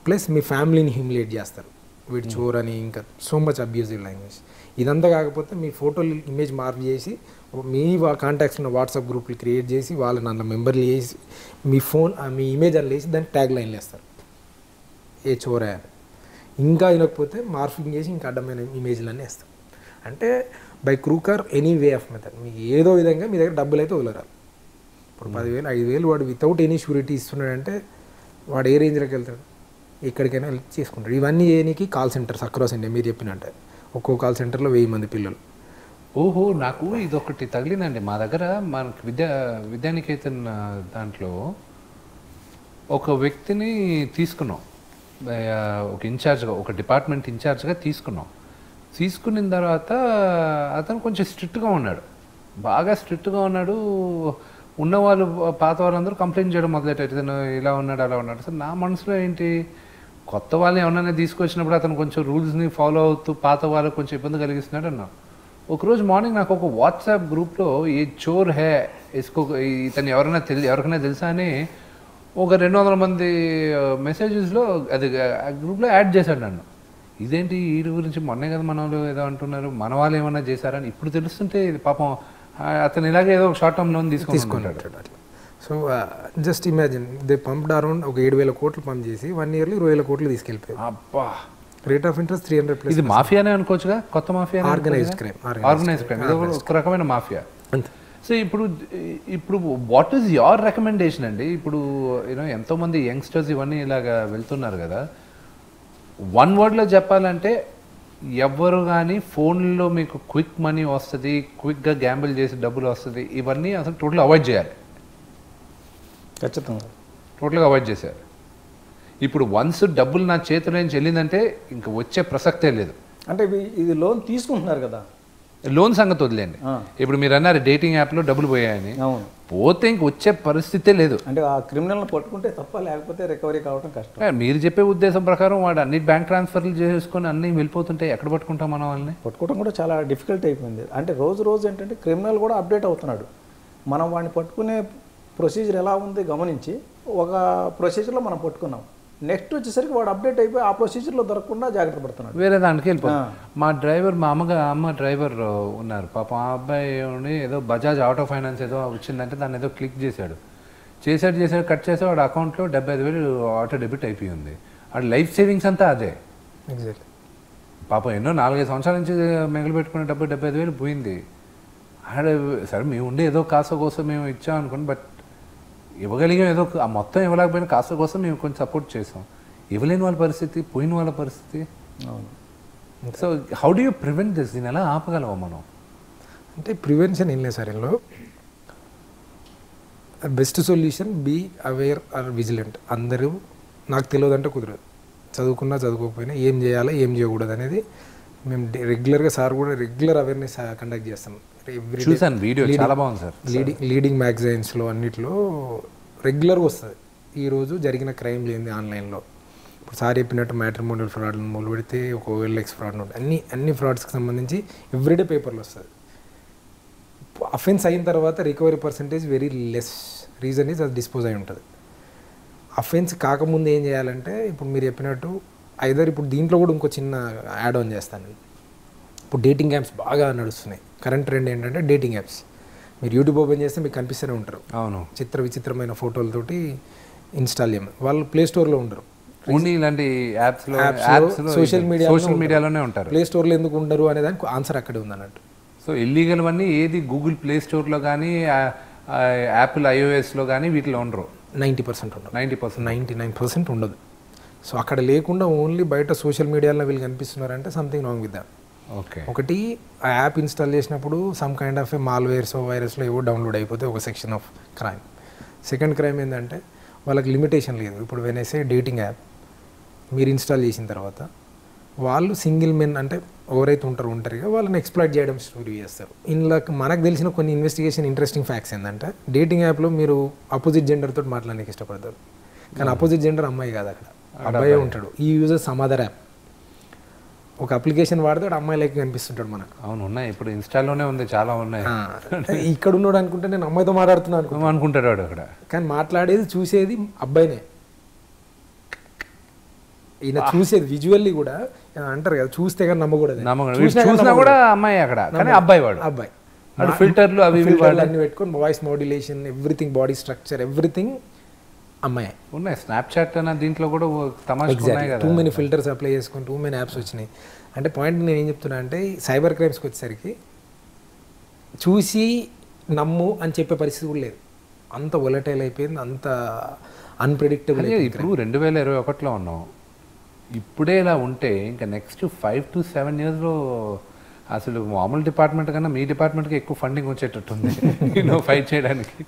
ప్లస్ మీ ఫ్యామిలీని హ్యూమిలేట్ చేస్తారు. వీడు చోర్ అని ఇంకా సో మచ్ అబ్యూజివ్ లాంగ్వేజ్ ఇదంతా కాకపోతే మీ ఫోటోలు ఇమేజ్ మార్క్ చేసి మీ కాంటాక్ట్స్ ఉన్న వాట్సాప్ గ్రూప్లు క్రియేట్ చేసి వాళ్ళని అందులో మెంబర్లు చేసి మీ ఫోన్ మీ ఇమేజ్ అని వేసి దానికి ట్యాగ్ లైన్లు వేస్తారు. ఏ చోరా అని. ఇంకా వినకపోతే మార్ఫింగ్ చేసి ఇంకా అడ్డమైన ఇమేజ్లన్నీ వేస్తారు. అంటే by crook or any way of method మీకు ఏదో విధంగా మీ దగ్గర డబ్బులు అయితే వదలరాలి ఇప్పుడు పదివేలు ఐదు వేలు వాడు వితౌట్ ఎనీ షూరిటీ ఇస్తున్నాడంటే వాడు ఏ రేంజ్లోకి వెళ్తాడు? ఎక్కడికైనా వెళ్ళి చేసుకుంటాడు. ఇవన్నీ చేయడానికి కాల్ సెంటర్స్ అక్రాస్ ఇండియా మీరు చెప్పినట్టే. ఒక్కో కాల్ సెంటర్లో వెయ్యి మంది పిల్లలు. ఓహో నాకు ఇదొకటి తగిలిందండి. మా దగ్గర మనకి విద్యా విద్యానికేతన్ దాంట్లో ఒక వ్యక్తిని తీసుకున్నాం. ఒక ఇన్ఛార్జ్గా ఒక డిపార్ట్మెంట్ ఇన్ఛార్జ్గా తీసుకున్నాం. తీసుకున్న తర్వాత అతను కొంచెం స్ట్రిక్ట్గా ఉన్నాడు. బాగా స్ట్రిక్ట్గా ఉన్నాడు. ఉన్నవాళ్ళు పాత వాళ్ళందరూ కంప్లైంట్ చేయడం మొదలెట్టారు. ఇతను ఇలా ఉన్నాడు అలా ఉన్నాడు. సార్ నా మనసులో ఏంటి? కొత్త వాళ్ళని ఎవరైనా తీసుకొచ్చినప్పుడు అతను కొంచెం రూల్స్ని ఫాలో అవుతూ పాత వాళ్ళకు కొంచెం ఇబ్బంది కలిగిస్తున్నాడు అన్నా ఒకరోజు మార్నింగ్ నాకు ఒక వాట్సాప్ గ్రూప్లో ఈ చోర్ హే ఇసుకో ఇతను ఎవరైనా తెలి ఎవరికైనా తెలుసా అని ఒక రెండు వందల మంది మెసేజెస్లో అది ఆ గ్రూప్లో యాడ్ చేశాడు నన్ను. ఇదేంటి వీడి గురించి మొన్నే కదా మన వాళ్ళు ఏదో అంటున్నారు. మన వాళ్ళు ఏమన్నా చేశారని ఇప్పుడు తెలుస్తుంటే ఇది పాపం అతను ఇలాగే ఏదో షార్ట్ టర్మ్ లోన్ తీసుకుంటాడు so just imagine they pumped around ఒక ఏడు వేల కోట్లు పంప్ చేసి వన్ ఇయర్లో ఇరవై వేల కోట్లు తీసుకెళ్ళిపోయారు. అబ్బా! Rate of interest three hundred plus ఇది మాఫియానే అనుకోవచ్చుగా? కొత్త mafia Organized crime, organized organise crime ఇది ఒక రకమైన మాఫియా. సో ఇప్పుడు ఇప్పుడు వాట్ ఈస్ యువర్ రికమెండేషన్ అండి? ఇప్పుడు యూనో ఎంతో మంది యంగ్స్టర్స్ ఇవన్నీ ఇలాగా వెళ్తున్నారు కదా. వన్ వర్డ్లో చెప్పాలంటే ఎవ్వరు కానీ ఫోన్లో మీకు క్విక్ మనీ వస్తుంది క్విక్గా గ్యాంబుల్ చేసి డబ్బులు వస్తుంది ఇవన్నీ అసలు టోటల్ అవాయిడ్ చేయాలి. ఖచ్చితంగా. టోటల్గా అవాయిడ్ చేశారు ఇప్పుడు వన్స్ డబ్బులు నా చేతిలో నుంచి వెళ్ళిందంటే ఇంక వచ్చే ప్రసక్తే లేదు. అంటే ఇది లోన్ తీసుకుంటున్నారు కదా. లోన్ సంగతి వదిలేండి. ఇప్పుడు మీరు అన్నారు డేటింగ్ యాప్లో డబ్బులు పోయాయని. అవును. పోతే ఇంక వచ్చే పరిస్థితే లేదు. అంటే ఆ క్రిమినల్ని పట్టుకుంటే తప్ప లేకపోతే రికవరీ కావడం కష్టం. మీరు చెప్పే ఉద్దేశం ప్రకారం వాడు అన్ని బ్యాంక్ ట్రాన్స్ఫర్లు చేసుకొని అన్ని వెళ్ళిపోతుంటే ఎక్కడ పట్టుకుంటాం మనం వాళ్ళని? పట్టుకోవడం కూడా చాలా డిఫికల్ట్ అయిపోయింది. అంటే రోజు రోజు ఏంటంటే క్రిమినల్ కూడా అప్డేట్ అవుతున్నాడు. మనం వాడిని పట్టుకునే ప్రొసీజర్ ఎలా ఉంది గమనించి ఒక ప్రొసీజర్లో మనం పట్టుకున్నాం. నెక్స్ట్ వచ్చేసరికి వాడు అప్డేట్ అయిపోయి ఆ ప్రొసీజర్లో దొరకకుండా జాగ్రత్త పడుతున్నాడు. వేరే దానికి వెళ్ళిపోతాం ఆ. మా డ్రైవర్ మా అమ్మగా అమ్మ డ్రైవర్ ఉన్నారు. పాపం ఆ అబ్బాయి ఏదో బజాజ్ ఆటో ఫైనాన్స్ ఏదో వచ్చిందంటే దాన్ని ఏదో క్లిక్ చేశాడు. చేశాడు చేశాడు కట్ చేసి వాడు అకౌంట్లో డెబ్బై ఐదు వేలు ఆటో డెబిట్ అయిపోయింది వాడు లైఫ్ సేవింగ్స్ అంతా అదే. ఎగ్జాక్ట్లీ పాపం ఎన్నో నాలుగైదు సంవత్సరాల నుంచి మిగిలి పెట్టుకునే డబ్బు డెబ్బై ఐదు వేలు పోయింది. ఆడ సరే మేము ఉండే ఏదో కాస్త కోసం మేము ఇచ్చాం అనుకోండి బట్ ఇవ్వగలిగాం. ఏదో ఆ మొత్తం ఇవ్వలేకపోయినా కాస్త కోసం మేము కొంచెం సపోర్ట్ చేసాం ఇవ్వలేని వాళ్ళ పరిస్థితి పోయిన వాళ్ళ పరిస్థితి. So how do you prevent this దీని ఎలా ఆపగలవా మనం? అంటే ప్రివెన్షన్ ఏం లేదు సార్ ఇందులో. Best solution be aware or vigilant అందరూ నాకు తెలియదంటే కుదరదు. చదువుకున్నా చదువుకోకపోయినా ఏం చేయాలి ఏం చేయకూడదు అనేది మేము రెగ్యులర్గా సార్ కూడా రెగ్యులర్ అవేర్నెస్ కండక్ట్ చేస్తాం. చూసాను వీడియో చాలా బాగుంది సార్. లీడింగ్ లీడింగ్ మ్యాగజైన్స్లో అన్నిట్లో రెగ్యులర్గా వస్తుంది. ఈరోజు జరిగిన క్రైమ్ లేనిది ఆన్లైన్లో? ఇప్పుడు సార్ చెప్పినట్టు మ్యాట్రిమోనియల్ ఫ్రాడ్ మొదలు పెడితే ఒక ఓఎల్ఎక్స్ ఫ్రాడ్ ఉంటుంది. అన్ని అన్ని ఫ్రాడ్స్కి సంబంధించి ఎవ్రీడే పేపర్లు వస్తుంది. అఫెన్స్ అయిన తర్వాత recovery percentage very less reason is అది డిస్పోజ్ అయి ఉంటుంది. అఫెన్స్ కాకముందు ఏం చేయాలంటే ఇప్పుడు మీరు చెప్పినట్టు ఐదర్ ఇప్పుడు దీంట్లో కూడా ఇంకో చిన్న యాడ్ ఆన్ చేస్తాను. ఇప్పుడు డేటింగ్ యాప్స్ బాగా నడుస్తున్నాయి. కరెంట్ ట్రెండ్ ఏంటంటే డేటింగ్ యాప్స్. మీరు యూట్యూబ్ ఓపెన్ చేస్తే మీకు కనిపిస్తూనే ఉంటారు. అవును. చిత్ర విచిత్రమైన ఫోటోలతోటి ఇన్స్టాల్ చేయమని. వాళ్ళు ప్లే స్టోర్లో ఉండరు. ఓన్లీ ఇలాంటి యాప్స్లో Apps లో, యాప్స్ social media లో సోషల్. మీడియాలోనే ఉంటారు. ప్లే స్టోర్లో ఎందుకు ఉండరు అనే దానికి ఆన్సర్ అక్కడే ఉంది అన్నట్టు సో ఇల్లీగల్ అన్నీ ఏది గూగుల్ ప్లే స్టోర్లో కానీ యాపిల్ ఐఓఎస్లో కానీ వీటిలో ఉండరు. నైంటీ పర్సెంట్ ఉండదు. Ninety percent. Ninety nine percent ఉండదు. సో అక్కడ లేకుండా ఓన్లీ బయట సోషల్ మీడియాలో వీళ్ళు కనిపిస్తున్నారంటే సంథింగ్ రాంగ్ విత్ దాట్ ఒకటి ఆ యాప్ ఇన్స్టాల్ చేసినప్పుడు some kind of a malwares వైరస్లో ఏవో డౌన్లోడ్ అయిపోతే ఒక section of crime second crime ఏంటంటే వాళ్ళకి లిమిటేషన్ లేదు. ఇప్పుడు వెనేసే డేటింగ్ యాప్ మీరు ఇన్స్టాల్ చేసిన తర్వాత వాళ్ళు సింగిల్ మెన్ అంటే ఎవరైతే ఉంటారో ఉంటారుగా వాళ్ళని ఎక్స్ప్లాయిట్ చేయడం స్టోరీ చేస్తారు. ఇందులో మనకు తెలిసిన కొన్ని ఇన్వెస్టిగేషన్ ఇంట్రెస్టింగ్ ఫ్యాక్ట్స్ ఏంటంటే డేటింగ్ యాప్లో మీరు అపోజిట్ జెండర్ తోటి మాట్లాడడానికి ఇష్టపడతారు. కానీ అపోజిట్ జెండర్ అమ్మాయి కాదు అక్కడ. అబ్బాయి ఉంటాడు. ఈ యూజర్ సమ్ అదర్ యాప్. ఒక అప్లికేషన్ వాడితే వాడు అమ్మాయి లెక్క కనిపిస్తుంటాడు మనకు. అవును ఉన్నాయి. ఇప్పుడు ఇన్స్టాలోనే ఉంది చాలా ఉన్నాయి. ఇక్కడ ఉన్నాడు అనుకుంటే నేను అమ్మాయితో మాట్లాడుతున్నాను అనుకో అనుకుంటాడు వాడు అక్కడ. కానీ మాట్లాడేది చూసేది అబ్బాయినే. ఈయన చూసేది విజువల్లీ కూడా అంటారు కదా చూస్తే కానీ నమ్మకూడదు. నమ్మకం చూసినా కూడా అమ్మాయి అక్కడ కానీ అబ్బాయి వాడు. అబ్బాయి. ఫిల్టర్లు అవి అన్ని పెట్టుకొని voice modulation everything body structure everything అమ్మాయి. ఉన్నాయి. స్నాప్చాట్ అన్న దీంట్లో కూడా తమాషా టూ మెనీ ఫిల్టర్స్ అప్లై చేసుకొని టూ మెనీ యాప్స్ వచ్చినాయి. అంటే పాయింట్ నేను ఏం చెప్తున్నా అంటే సైబర్ క్రైమ్స్కి వచ్చేసరికి చూసి నమ్ము అని చెప్పే పరిస్థితి కూడా లేదు. అంత వొలటైల్ అయిపోయింది అంత అన్ప్రెడిక్టబుల్ ఇప్పుడు రెండు వేల ఇరవై ఒకటిలో ఉన్నాం. ఇప్పుడే ఇలా ఉంటే ఇంకా నెక్స్ట్ ఫైవ్ టు సెవెన్ ఇయర్స్లో అసలు మామూలు డిపార్ట్మెంట్ కన్నా మీ డిపార్ట్మెంట్కి ఎక్కువ ఫండింగ్ వచ్చేటట్టుంది. నేను ఫైట్ చేయడానికి.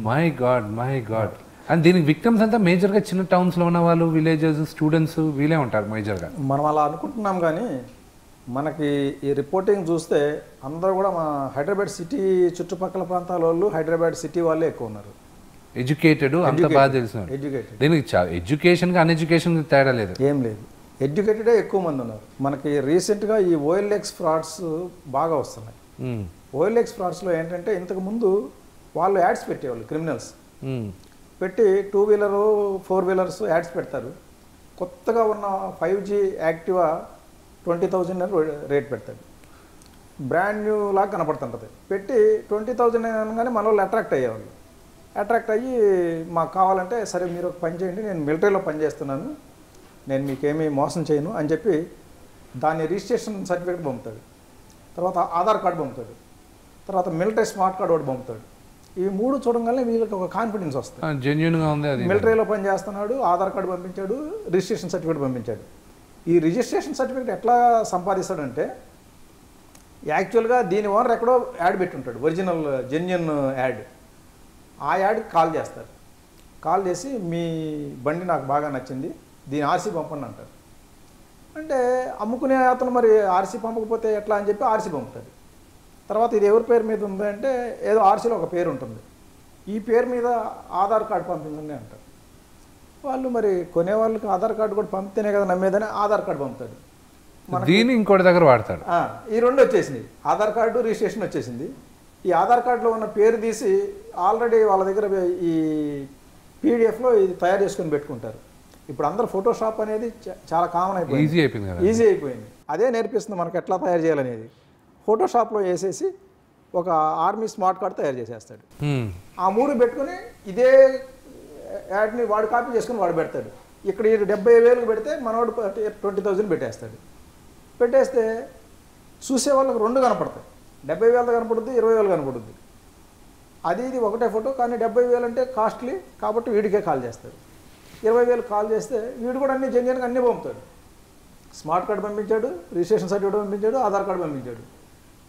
My god my god and దీనికి విక్టమ్స్ అంతా మేజర్గా చిన్న టౌన్స్లో ఉన్న వాళ్ళు విలేజెస్ స్టూడెంట్స్ వీలే ఉంటారు మేజర్గా మనం అలా అనుకుంటున్నాం కానీ మనకి ఈ రిపోర్టింగ్ చూస్తే అందరూ కూడా మా హైదరాబాద్ సిటీ చుట్టుపక్కల ప్రాంతాల వాళ్ళు హైదరాబాద్ సిటీ వాళ్ళే ఎక్కువ ఉన్నారు. ఎడ్యుకేటెడ్ అంత బాగా తెలిసిన ఎడ్యుకేటెడ్ దీనికి ఎడ్యుకేషన్కి అన్ఎడ్యుకేషన్ తేడా లేదు. ఏం లేదు. ఎడ్యుకేటెడే ఎక్కువ మంది ఉన్నారు. మనకి రీసెంట్గా ఈ ఓఎల్ఎక్స్ ఫ్రాడ్స్ బాగా వస్తున్నాయి. ఓఎల్ఎక్స్ ఫ్రాడ్స్లో ఏంటంటే ఇంతకు ముందు వాళ్ళు యాడ్స్ పెట్టేవాళ్ళు క్రిమినల్స్ పెట్టి two wheeler four wheelers ads పెడతారు. కొత్తగా ఉన్న five G Activa twenty thousand అని రేట్ పెడతాడు బ్రాండ్ న్యూ లాగా కనపడుతుంటుంది. పెట్టి ట్వంటీ థౌజండ్ అనగానే మన వాళ్ళు అట్రాక్ట్ అయ్యేవాళ్ళు. అట్రాక్ట్ అయ్యి మాకు కావాలంటే సరే మీరు ఒక పని చేయండి నేను మిలిటరీలో పనిచేస్తున్నాను నేను మీకేమీ మోసం చేయను అని చెప్పి దాని రిజిస్ట్రేషన్ సర్టిఫికేట్ పంపుతాడు. తర్వాత ఆధార్ కార్డు పంపుతాడు. తర్వాత మిలిటరీ స్మార్ట్ కార్డు ఒకటి పంపుతాడు. ఇవి మూడు చూడగానే వీళ్ళకి ఒక కాన్ఫిడెన్స్ వస్తుంది. ఆ, genuine గా ఉంది అది. మిలిటరీలో పని చేస్తున్నాడు ఆధార్ కార్డు పంపించాడు రిజిస్ట్రేషన్ సర్టిఫికేట్ పంపించాడు. ఈ రిజిస్ట్రేషన్ సర్టిఫికేట్ ఎట్లా సంపాదిస్తాడంటే యాక్చువల్గా దీని ఓనర్ ఎక్కడో యాడ్ పెట్టుంటాడు ఒరిజినల్ జెన్యున్ యాడ్ ఆ యాడ్కి కాల్ చేస్తారు. కాల్ చేసి మీ బండి నాకు బాగా నచ్చింది దీని ఆర్సీ పంపండి అంటారు. అంటే అమ్ముకునే అతను మరి ఆర్సీ పంపకపోతే ఎట్లా అని చెప్పి ఆర్సీ పంపుతాడు. తర్వాత ఇది ఎవరి పేరు మీద ఉంది అంటే ఏదో ఆర్సీలో ఒక పేరు ఉంటుంది. ఈ పేరు మీద ఆధార్ కార్డు పంపించండి అంటారు వాళ్ళు మరి కొనే వాళ్ళకి ఆధార్ కార్డు కూడా పంపితేనే కదా నమ్మేదని ఆధార్ కార్డు పంపుతాడు. దీన్ని ఇంకోటి దగ్గర వాడతాడు. ఈ రెండు వచ్చేసింది. ఆధార్ కార్డు రిజిస్ట్రేషన్ వచ్చేసింది. ఈ ఆధార్ కార్డులో ఉన్న పేరు తీసి ఆల్రెడీ వాళ్ళ దగ్గర ఈ పీడిఎఫ్లో ఇది తయారు చేసుకొని పెట్టుకుంటారు. ఇప్పుడు అందరూ ఫోటోషాప్ అనేది చాలా కామన్ అయిపోయింది. ఈజీ అయిపోయింది ఈజీ అయిపోయింది. అదే నేర్పిస్తుంది మనకు ఎట్లా తయారు చేయాలనేది. ఫోటోషాప్లో వేసేసి ఒక ఆర్మీ స్మార్ట్ కార్డ్ తయారు చేసేస్తాడు. ఆ మూడు పెట్టుకుని ఇదే యాడ్ని వాడు కాపీ చేసుకుని వాడు పెడతాడు. ఇక్కడ డెబ్బై వేలకు పెడితే మనవాడు ట్వంటీ థౌజండ్ పెట్టేస్తాడు. పెట్టేస్తే చూసే వాళ్ళకి రెండు కనపడతాయి. డెబ్బై వేలు కనపడుద్ది ఇరవై వేలు కనపడుద్ది. అది ఇది ఒకటే ఫోటో కానీ డెబ్బై వేలు అంటే కాస్ట్లీ కాబట్టి వీడికే కాల్ చేస్తాడు. ఇరవై వేలు కాల్ చేస్తే వీడు కూడా అన్ని జెన్యున్గా అన్నీ పంపుతాడు. స్మార్ట్ కార్డు పంపించాడు రిజిస్ట్రేషన్ సర్టిఫికేట్ పంపించాడు ఆధార్ కార్డు పంపించాడు.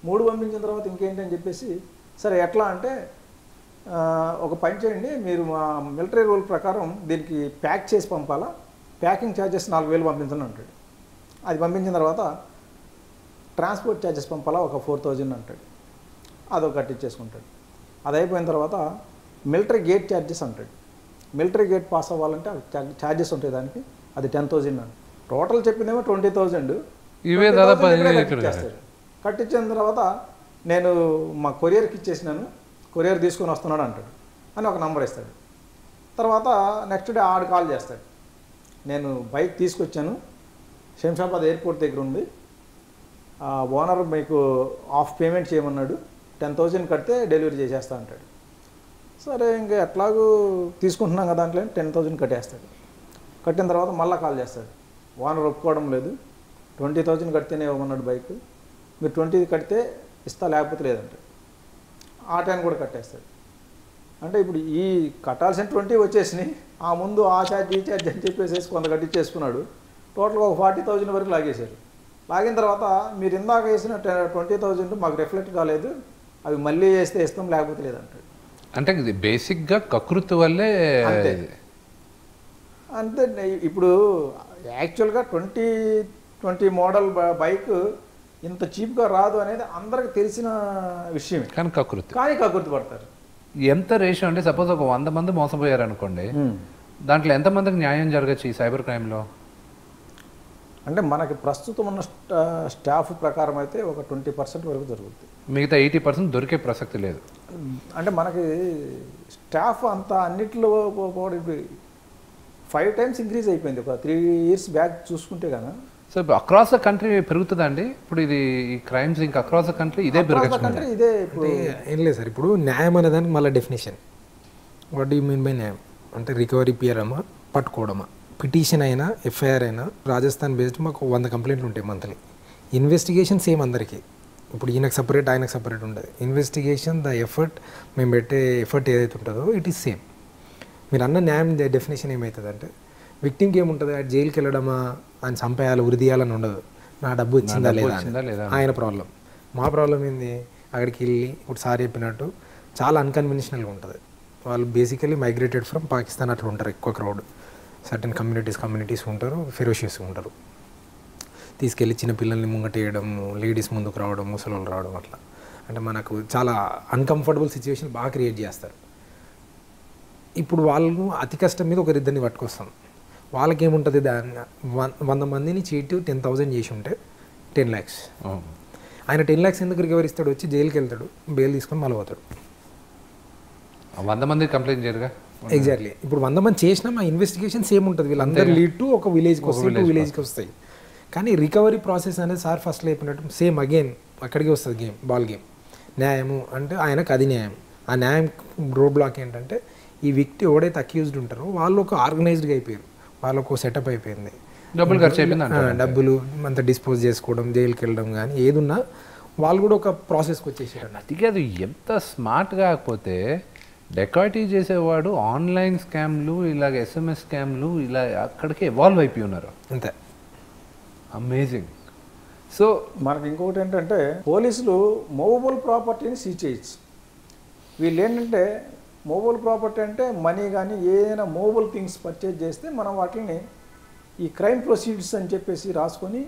మూడు పంపించిన తర్వాత ఇంకేంటి అని చెప్పేసి సరే ఎట్లా అంటే ఒక పని చేయండి మీరు మా మిలిటరీ రూల్ ప్రకారం దీనికి ప్యాక్ చేసి పంపాలా? ప్యాకింగ్ ఛార్జెస్ నాలుగు వేలు పంపించండి అంటాడు. అది పంపించిన తర్వాత ట్రాన్స్పోర్ట్ ఛార్జెస్ పంపాలా? ఒక ఫోర్ థౌజండ్ అంటాడు. అదొక కట్టించేసుకుంటాడు అది అయిపోయిన తర్వాత మిలిటరీ గేట్ ఛార్జెస్ అంటాడు. మిలిటరీ గేట్ పాస్ అవ్వాలంటే ఛార్జెస్ ఉంటాయి దానికి. అది టెన్ థౌజండ్ అని టోటల్ చెప్పిందేమో ట్వంటీ థౌజండ్. ఇవే దాదాపు కట్టించిన తర్వాత నేను మా కొరియర్కి ఇచ్చేసినాను. కొరియర్ తీసుకొని వస్తున్నాడు అంటాడు. అని ఒక నంబర్ ఇస్తాడు. తర్వాత నెక్స్ట్ డే ఆడు కాల్ చేస్తాడు. నేను బైక్ తీసుకొచ్చాను. శంషాబాద్ ఎయిర్పోర్ట్ దగ్గర ఉంది. ఆ ఓనర్ మీకు ఆఫ్ పేమెంట్ చేయమన్నాడు. టెన్ థౌజండ్ కడితే డెలివరీ చేసేస్తా అంటాడు. సరే ఇంకా ఎట్లాగూ తీసుకుంటున్నాం కదా దాంట్లో టెన్ థౌజండ్ కట్టేస్తాడు. కట్టిన తర్వాత మళ్ళీ కాల్ చేస్తాడు. ఓనర్ ఒప్పుకోవడం లేదు. ట్వంటీ థౌజండ్ కడితేనే ఇవ్వమన్నాడు బైక్. మీరు ట్వంటీ కడితే ఇస్తా లేకపోతే లేదంటే. ఆ టైం కూడా కట్టేస్తాడు. అంటే ఇప్పుడు ఈ కట్టాల్సిన ట్వంటీ వచ్చేసినాయి. ఆ ముందు ఆ ఛార్జ్ ఈ ఛార్జ్ అని చెప్పేసి కొంత కట్టించేసుకున్నాడు టోటల్గా ఒక ఫార్టీ థౌజండ్ వరకు లాగేశారు. లాగిన తర్వాత మీరు ఇందాక వేసిన ట్వంటీ థౌజండ్ మాకు రిఫ్లెక్ట్ కాలేదు. అవి మళ్ళీ వేస్తే ఇస్తాం లేకపోతే లేదంటాడు అంటే ఇది బేసిక్గా కకృతి వల్లే అంతే. ఇప్పుడు యాక్చువల్గా ట్వంటీ ట్వంటీ మోడల్ బైక్ ఇంత చీప్గా రాదు అనేది అందరికి తెలిసిన విషయమే. కానీ కకృతి. కానీ కక్కుర్తి పడతారు. ఎంత రేషియో అంటే సపోజ్ ఒక వంద మంది మోసపోయారు అనుకోండి దాంట్లో ఎంతమందికి న్యాయం జరగచ్చు ఈ సైబర్ క్రైమ్లో? అంటే మనకి ప్రస్తుతం ఉన్న స్టా- స్టాఫ్ ప్రకారం అయితే ఒక ట్వంటీ పర్సెంట్ వరకు జరుగుతుంది మిగతా ఎయిటీ పర్సెంట్ దొరికే ప్రసక్తి లేదు. అంటే మనకి స్టాఫ్ అంత అన్నిట్లో ఫైవ్ టైమ్స్ ఇంక్రీజ్ అయిపోయింది. ఒక త్రీ ఇయర్స్ బ్యాక్ చూసుకుంటే కదా సో ఇప్పుడు అక్రాస్ ద కంట్రీ పెరుగుతుందండి ఇప్పుడు ఇది ఈ క్రైమ్స్ ఇంకా అక్రాస్ ద కంట్రీ ఇదే పెరగచ్చు కంట్రీ ఇదే ఇప్పుడు ఏం లేదు సార్ ఇప్పుడు న్యాయం అనే దానికి మళ్ళీ definition what you mean by న్యాయం? అంటే రికవరీ పియరమా పట్టుకోవడమా? పిటిషన్ అయినా ఎఫ్ఐఆర్ అయినా రాజస్థాన్ బేస్డ్ మాకు వంద కంప్లైంట్లు ఉంటాయి మంత్లీ ఇన్వెస్టిగేషన్ సేమ్ అందరికీ. ఇప్పుడు ఈయనకు సపరేట్ ఆయనకు సపరేట్ ఉండదు. ఇన్వెస్టిగేషన్ ద ఎఫర్ట్ మేము పెట్టే ఎఫర్ట్ ఏదైతే ఉంటుందో ఇట్ ఈస్ సేమ్ మీరు అన్న న్యాయం డెఫినేషన్ ఏమవుతుంది అంటే విక్టిమ్కి ఏముంటుంది? ఆ జైలుకి వెళ్ళడమా? ఆయన చంపేయాలి ఉరిదీయాలని ఉండదు. నా డబ్బు డబ్బు లేదా. ఆయన ప్రాబ్లం. మా ప్రాబ్లం ఏంది? అక్కడికి వెళ్ళి ఇప్పుడు సార్ చెప్పినట్టు చాలా అన్కన్వెన్షనల్గా ఉంటుంది. వాళ్ళు బేసికలీ మైగ్రేటెడ్ ఫ్రమ్ పాకిస్తాన్ అట్లా ఉంటారు ఎక్కువ క్రౌడ్ సర్టన్ కమ్యూనిటీస్ కమ్యూనిటీస్ ఉంటారు ఫెరోషియస్ ఉంటారు. తీసుకెళ్ళి చిన్న పిల్లల్ని ముంగటేయడం లేడీస్ ముందుకు రావడం ముసలోళ్ళు రావడం అట్లా. అంటే మనకు చాలా అన్కంఫర్టబుల్ సిచ్యువేషన్ బాగా క్రియేట్ చేస్తారు. ఇప్పుడు వాళ్ళు అతి కష్టం మీద ఒకరిద్దరిని పట్టుకొస్తాం. వాళ్ళకి ఏముంటుంది దాన్ని వన్ వంద మందిని చీటి టెన్ థౌజండ్ చేసి ఉంటే టెన్ ల్యాక్స్. ఆయన టెన్ ల్యాక్స్ ఎందుకు రికవర్ ఇస్తాడు వచ్చి జైలుకి వెళ్తాడు బెయిల్ తీసుకొని మళ్ళీ పోతాడు. వంద మంది కంప్లైంట్ చేయరుగా? ఎగ్జాక్ట్లీ ఇప్పుడు వంద మంది చేసినా మా ఇన్వెస్టిగేషన్ సేమ్ ఉంటుంది. వీళ్ళందరూ లీడ్ టు ఒక విలేజ్కి వస్తాయి టూ విలేజ్కి వస్తాయి. కానీ రికవరీ ప్రాసెస్ అనేది సార్ ఫస్ట్ అయిపోయినట్టు సేమ్ అగైన్ అక్కడికి వస్తుంది గేమ్ బాల్ గేమ్ న్యాయము అంటే ఆయనకు అది న్యాయం. ఆ న్యాయం రోడ్ బ్లాక్ ఏంటంటే ఈ వ్యక్తి ఎవడైతే అక్యూజ్డ్ ఉంటారో వాళ్ళు ఒక ఆర్గనైజ్డ్గా అయిపోయారు. వాళ్ళు ఒక సెటప్ అయిపోయింది. డబ్బులు ఖర్చు అయిపోయింది డబ్బులు అంత డిస్పోజ్ చేసుకోవడం జైలుకి వెళ్ళడం కానీ ఏదున్నా వాళ్ళు కూడా ఒక ప్రాసెస్కి వచ్చేసారు అది కాదు ఎంత స్మార్ట్ కాకపోతే డెకాయిటీ చేసేవాడు ఆన్లైన్ స్కామ్లు ఇలాగ ఎస్ఎంఎస్ స్కామ్లు ఇలా అక్కడికి ఎవాల్వ్ అయిపోయి ఉన్నారు. అంతే. అమేజింగ్ సో మనకి ఇంకొకటి ఏంటంటే పోలీసులు మూవబుల్ ప్రాపర్టీని సీజ్ చేయొచ్చు. వీళ్ళు ఏంటంటే మూవబుల్ ప్రాపర్టీ అంటే మనీ కానీ ఏదైనా మూవబుల్ థింగ్స్ పర్చేజ్ చేస్తే మనం వాటిని ఈ క్రైమ్ ప్రొసీడ్స్ అని చెప్పేసి రాసుకొని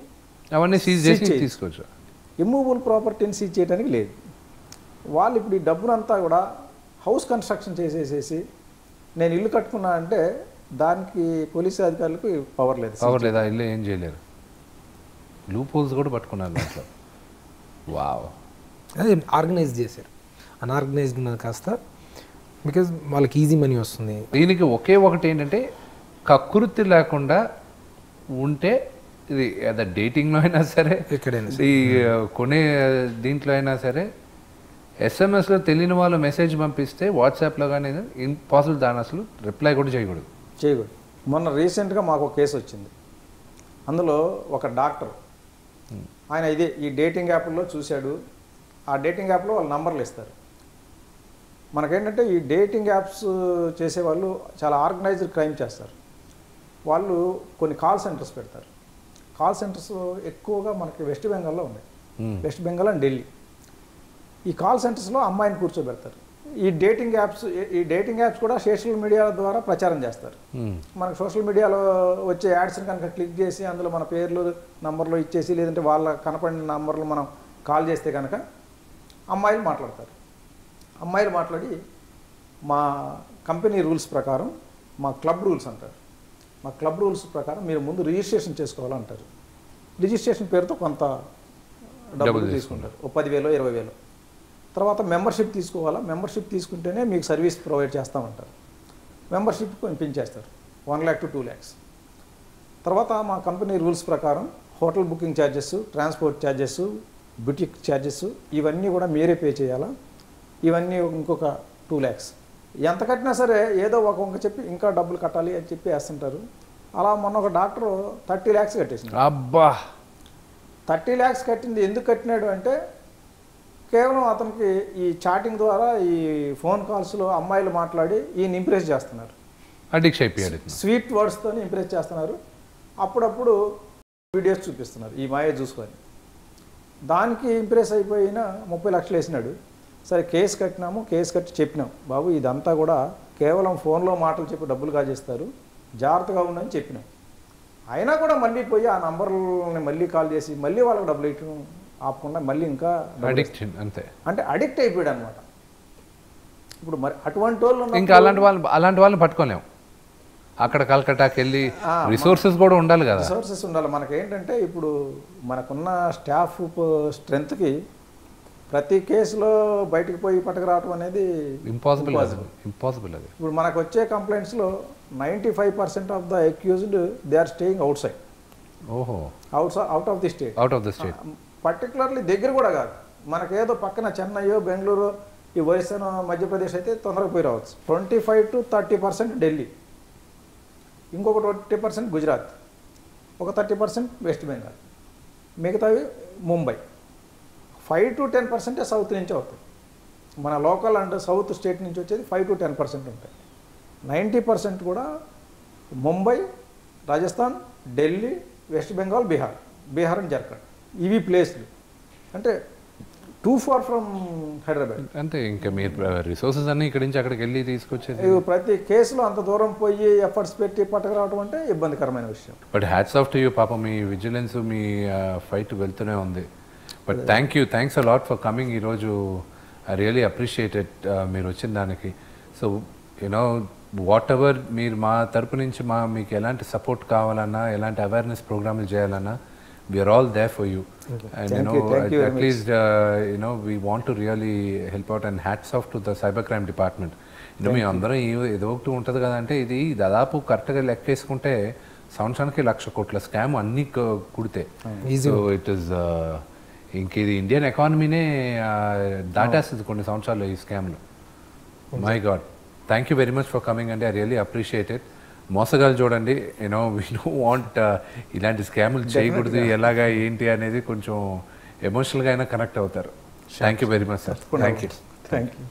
అవన్నీ సీజ్ చేసి. తీసుకోవచ్చు. ఇమ్మూవబుల్ ప్రాపర్టీని సీజ్ చేయడానికి లేదు. వాళ్ళు ఇప్పుడు ఈ డబ్బునంతా కూడా హౌస్ కన్స్ట్రక్షన్ చేసేసేసి నేను ఇల్లు కట్టుకున్నా అంటే దానికి పోలీసు అధికారులకు పవర్ లేదు. పవర్ లేదా ఇల్లు ఏం చేయలేరు. లూప్ హోల్స్ కూడా పట్టుకున్నారు దాంట్లో. వావ్ అదే ఆర్గనైజ్ చేశారు. అన్ఆర్గనైజ్డ్ కాస్త బికాజ్ వాళ్ళకి ఈజీ మనీ వస్తుంది. దీనికి ఒకే ఒకటి ఏంటంటే కకృతి లేకుండా ఉంటే ఇది అదే డేటింగ్లో అయినా సరే ఎక్కడైనా ఈ కొనే దీంట్లో అయినా సరే ఎస్ఎంఎస్లో తెలియని వాళ్ళు మెసేజ్ పంపిస్తే వాట్సాప్లో కానీ ఇంపాసిబుల్ దాని అసలు రిప్లై కూడా చేయకూడదు. చేయకూడదు. మొన్న రీసెంట్గా మాకు ఒక కేసు వచ్చింది. అందులో ఒక డాక్టర్ ఆయన ఇదే ఈ డేటింగ్ యాప్లో చూశాడు. ఆ డేటింగ్ యాప్లో వాళ్ళ నంబర్లు ఇస్తారు. మనకేంటంటే ఈ డేటింగ్ యాప్స్ చేసేవాళ్ళు చాలా ఆర్గనైజ్డ్ క్రైమ్ చేస్తారు. వాళ్ళు కొన్ని కాల్ సెంటర్స్ పెడతారు. కాల్ సెంటర్స్ ఎక్కువగా మనకి వెస్ట్ బెంగాల్లో ఉన్నాయి. Hmm. వెస్ట్ బెంగాల్ అండ్ ఢిల్లీ. ఈ కాల్ సెంటర్స్లో అమ్మాయిని కూర్చోబెడతారు. ఈ డేటింగ్ యాప్స్ ఈ డేటింగ్ యాప్స్ కూడా సోషల్ మీడియా ద్వారా ప్రచారం చేస్తారు. మ్మ్. మనకు సోషల్ మీడియాలో వచ్చే యాడ్స్ని కనుక క్లిక్ చేసి అందులో మన పేర్లు నంబర్లు ఇచ్చేసి లేదంటే వాళ్ళ కనపడిన నంబర్లు మనం కాల్ చేస్తే కనుక అమ్మాయిలు మాట్లాడతారు. అమ్మాయిలు మాట్లాడి మా కంపెనీ రూల్స్ ప్రకారం మా క్లబ్ రూల్స్ అంటారు. మా క్లబ్ రూల్స్ ప్రకారం మీరు ముందు రిజిస్ట్రేషన్ చేసుకోవాలంటారు. రిజిస్ట్రేషన్ పేరుతో కొంత డబ్బులు తీసుకుంటారు. ఓ పదివేలు ఇరవై వేలు. తర్వాత మెంబర్షిప్ తీసుకోవాలా? మెంబర్షిప్ తీసుకుంటేనే మీకు సర్వీస్ ప్రొవైడ్ చేస్తామంటారు. Membership పెంచేస్తారు one lakh to two lakhs. తర్వాత మా కంపెనీ రూల్స్ ప్రకారం hotel booking charges transport charges boutique charges ఇవన్నీ కూడా మీరే పే చేయాలా? ఇవన్నీ ఇంకొక టూ ల్యాక్స్ ఎంత కట్టినా సరే ఏదో ఒక వంక చెప్పి ఇంకా డబ్బులు కట్టాలి అని చెప్పి వేస్తుంటారు. అలా మొన్న ఒక డాక్టర్ థర్టీ ల్యాక్స్ కట్టేసింది అబ్బా! థర్టీ ల్యాక్స్ కట్టింది ఎందుకు కట్టినాడు అంటే కేవలం అతనికి ఈ చాటింగ్ ద్వారా ఈ ఫోన్ కాల్స్లో అమ్మాయిలు మాట్లాడి ఈయన ఇంప్రెస్ చేస్తున్నారు. అడిక్ట్ అయిపోయాడు. స్వీట్ వర్డ్స్తో ఇంప్రెస్ చేస్తున్నారు. అప్పుడప్పుడు వీడియోస్ చూపిస్తున్నారు ఈ మాయ చూసుకొని. దానికి ఇంప్రెస్ అయిపోయిన ముప్పై లక్షలు వేసినాడు. సరే కేసు కట్టినాము కేసు కట్టి చెప్పినాం. బాబు ఇదంతా కూడా కేవలం ఫోన్లో మాటలు చెప్పి డబ్బులు కాజేస్తారు జాగ్రత్తగా ఉండని చెప్పినాం. అయినా కూడా మళ్ళీ పోయి ఆ నంబర్లని మళ్ళీ కాల్ చేసి మళ్ళీ వాళ్ళకి డబ్బులు ఇవ్వడం ఆపకుండా మళ్ళీ ఇంకా అడిక్షన్ అంతే. అంటే అడిక్ట్ అయిపోయాడు అనమాట ఇప్పుడు మరి అటువంటి వాళ్ళు ఇంకా అలాంటి వాళ్ళు అలాంటి వాళ్ళని పట్టుకోలేం. అక్కడ కలకటాకి వెళ్ళి రిసోర్సెస్ కూడా ఉండాలి కదా. రిసోర్సెస్ ఉండాలి. మనకి ఏంటంటే ఇప్పుడు మనకున్న స్టాఫ్ స్ట్రెంత్కి ప్రతి కేసులో బయటికి పోయి పట్టుకురావటం అనేది ఇంపాసిబుల్ ఇంపాసిబుల్ అది. ఇప్పుడు మనకు వచ్చే కంప్లైంట్స్లో ninety five percent of the accused they are staying outside ఓహో out out of the state out of the state particularly దగ్గర కూడా కాదు. మనకేదో పక్కన చెన్నైయో బెంగళూరు ఈ ఒరిస్సానో మధ్యప్రదేశ్ అయితే తొందరగా పోయి రావచ్చు. Twenty five to thirty percent Delhi ఇంకొక ట్వంటీ పర్సెంట్ గుజరాత్ ఒక థర్టీ పర్సెంట్ వెస్ట్ బెంగాల్ మిగతావి ముంబై ఫైవ్ టు టెన్ పర్సెంటే సౌత్ నుంచి అవుతాయి మన లోకల్ అండ్ సౌత్ స్టేట్ నుంచి వచ్చేది ఫైవ్ టు టెన్ పర్సెంట్ ఉంటాయి. నైంటీ పర్సెంట్ కూడా ముంబై రాజస్థాన్ ఢిల్లీ వెస్ట్ బెంగాల్ బీహార్ బీహార్ అండ్ జార్ఖండ్. ఇవి ప్లేస్లు. అంటే టూ ఫార్ ఫ్రమ్ హైదరాబాద్. అంతే ఇంకా మీరు రిసోర్సెస్ అన్ని ఇక్కడి నుంచి అక్కడికి వెళ్ళి తీసుకొచ్చేది. ప్రతి కేసులో అంత దూరం పోయి ఎఫర్ట్స్ పెట్టి పట్టుకురావడం అంటే ఇబ్బందికరమైన విషయం. But hats off to you పాప మీ విజిలెన్స్ మీ ఫైట్ వెళ్తూనే ఉంది. But thank you thanks a lot for coming ఈరోజు ఐ రియలీ అప్రిషియేటెడ్ మీరు వచ్చిన దానికి. సో యునో వాట్ ఎవర్ మీరు మా తరపు నుంచి మా మీకు ఎలాంటి సపోర్ట్ కావాలన్నా ఎలాంటి అవేర్నెస్ ప్రోగ్రామ్లు చేయాలన్నా we are all there for you and you know. At least you know we want to really help out and hats off to the cyber crime department ఇది మీ అందరం ఏదో ఒకటి ఉంటుంది కదంటే ఇది దాదాపు కరెక్ట్గా లెక్కేసుకుంటే సంవత్సరానికి లక్ష కోట్ల స్కామ్ అన్ని కుడితే. సో ఇట్ ఇస్ ఇంక ఇది ఇండియన్ ఎకానమీనే దాటేస్తుంది కొన్ని సంవత్సరాలు ఈ స్కామ్లు my god thank you very much for coming అండి ఐ రియలీ అప్రిషియేట్ ఇట్ మోసగాలు చూడండి యూనో వీ నో వాంట్ ఇలాంటి స్కాములు చేయకూడదు. ఎలాగా ఏంటి అనేది కొంచెం ఎమోషనల్గా అయినా కనెక్ట్ అవుతారు. Thank you very much sir thank you thank you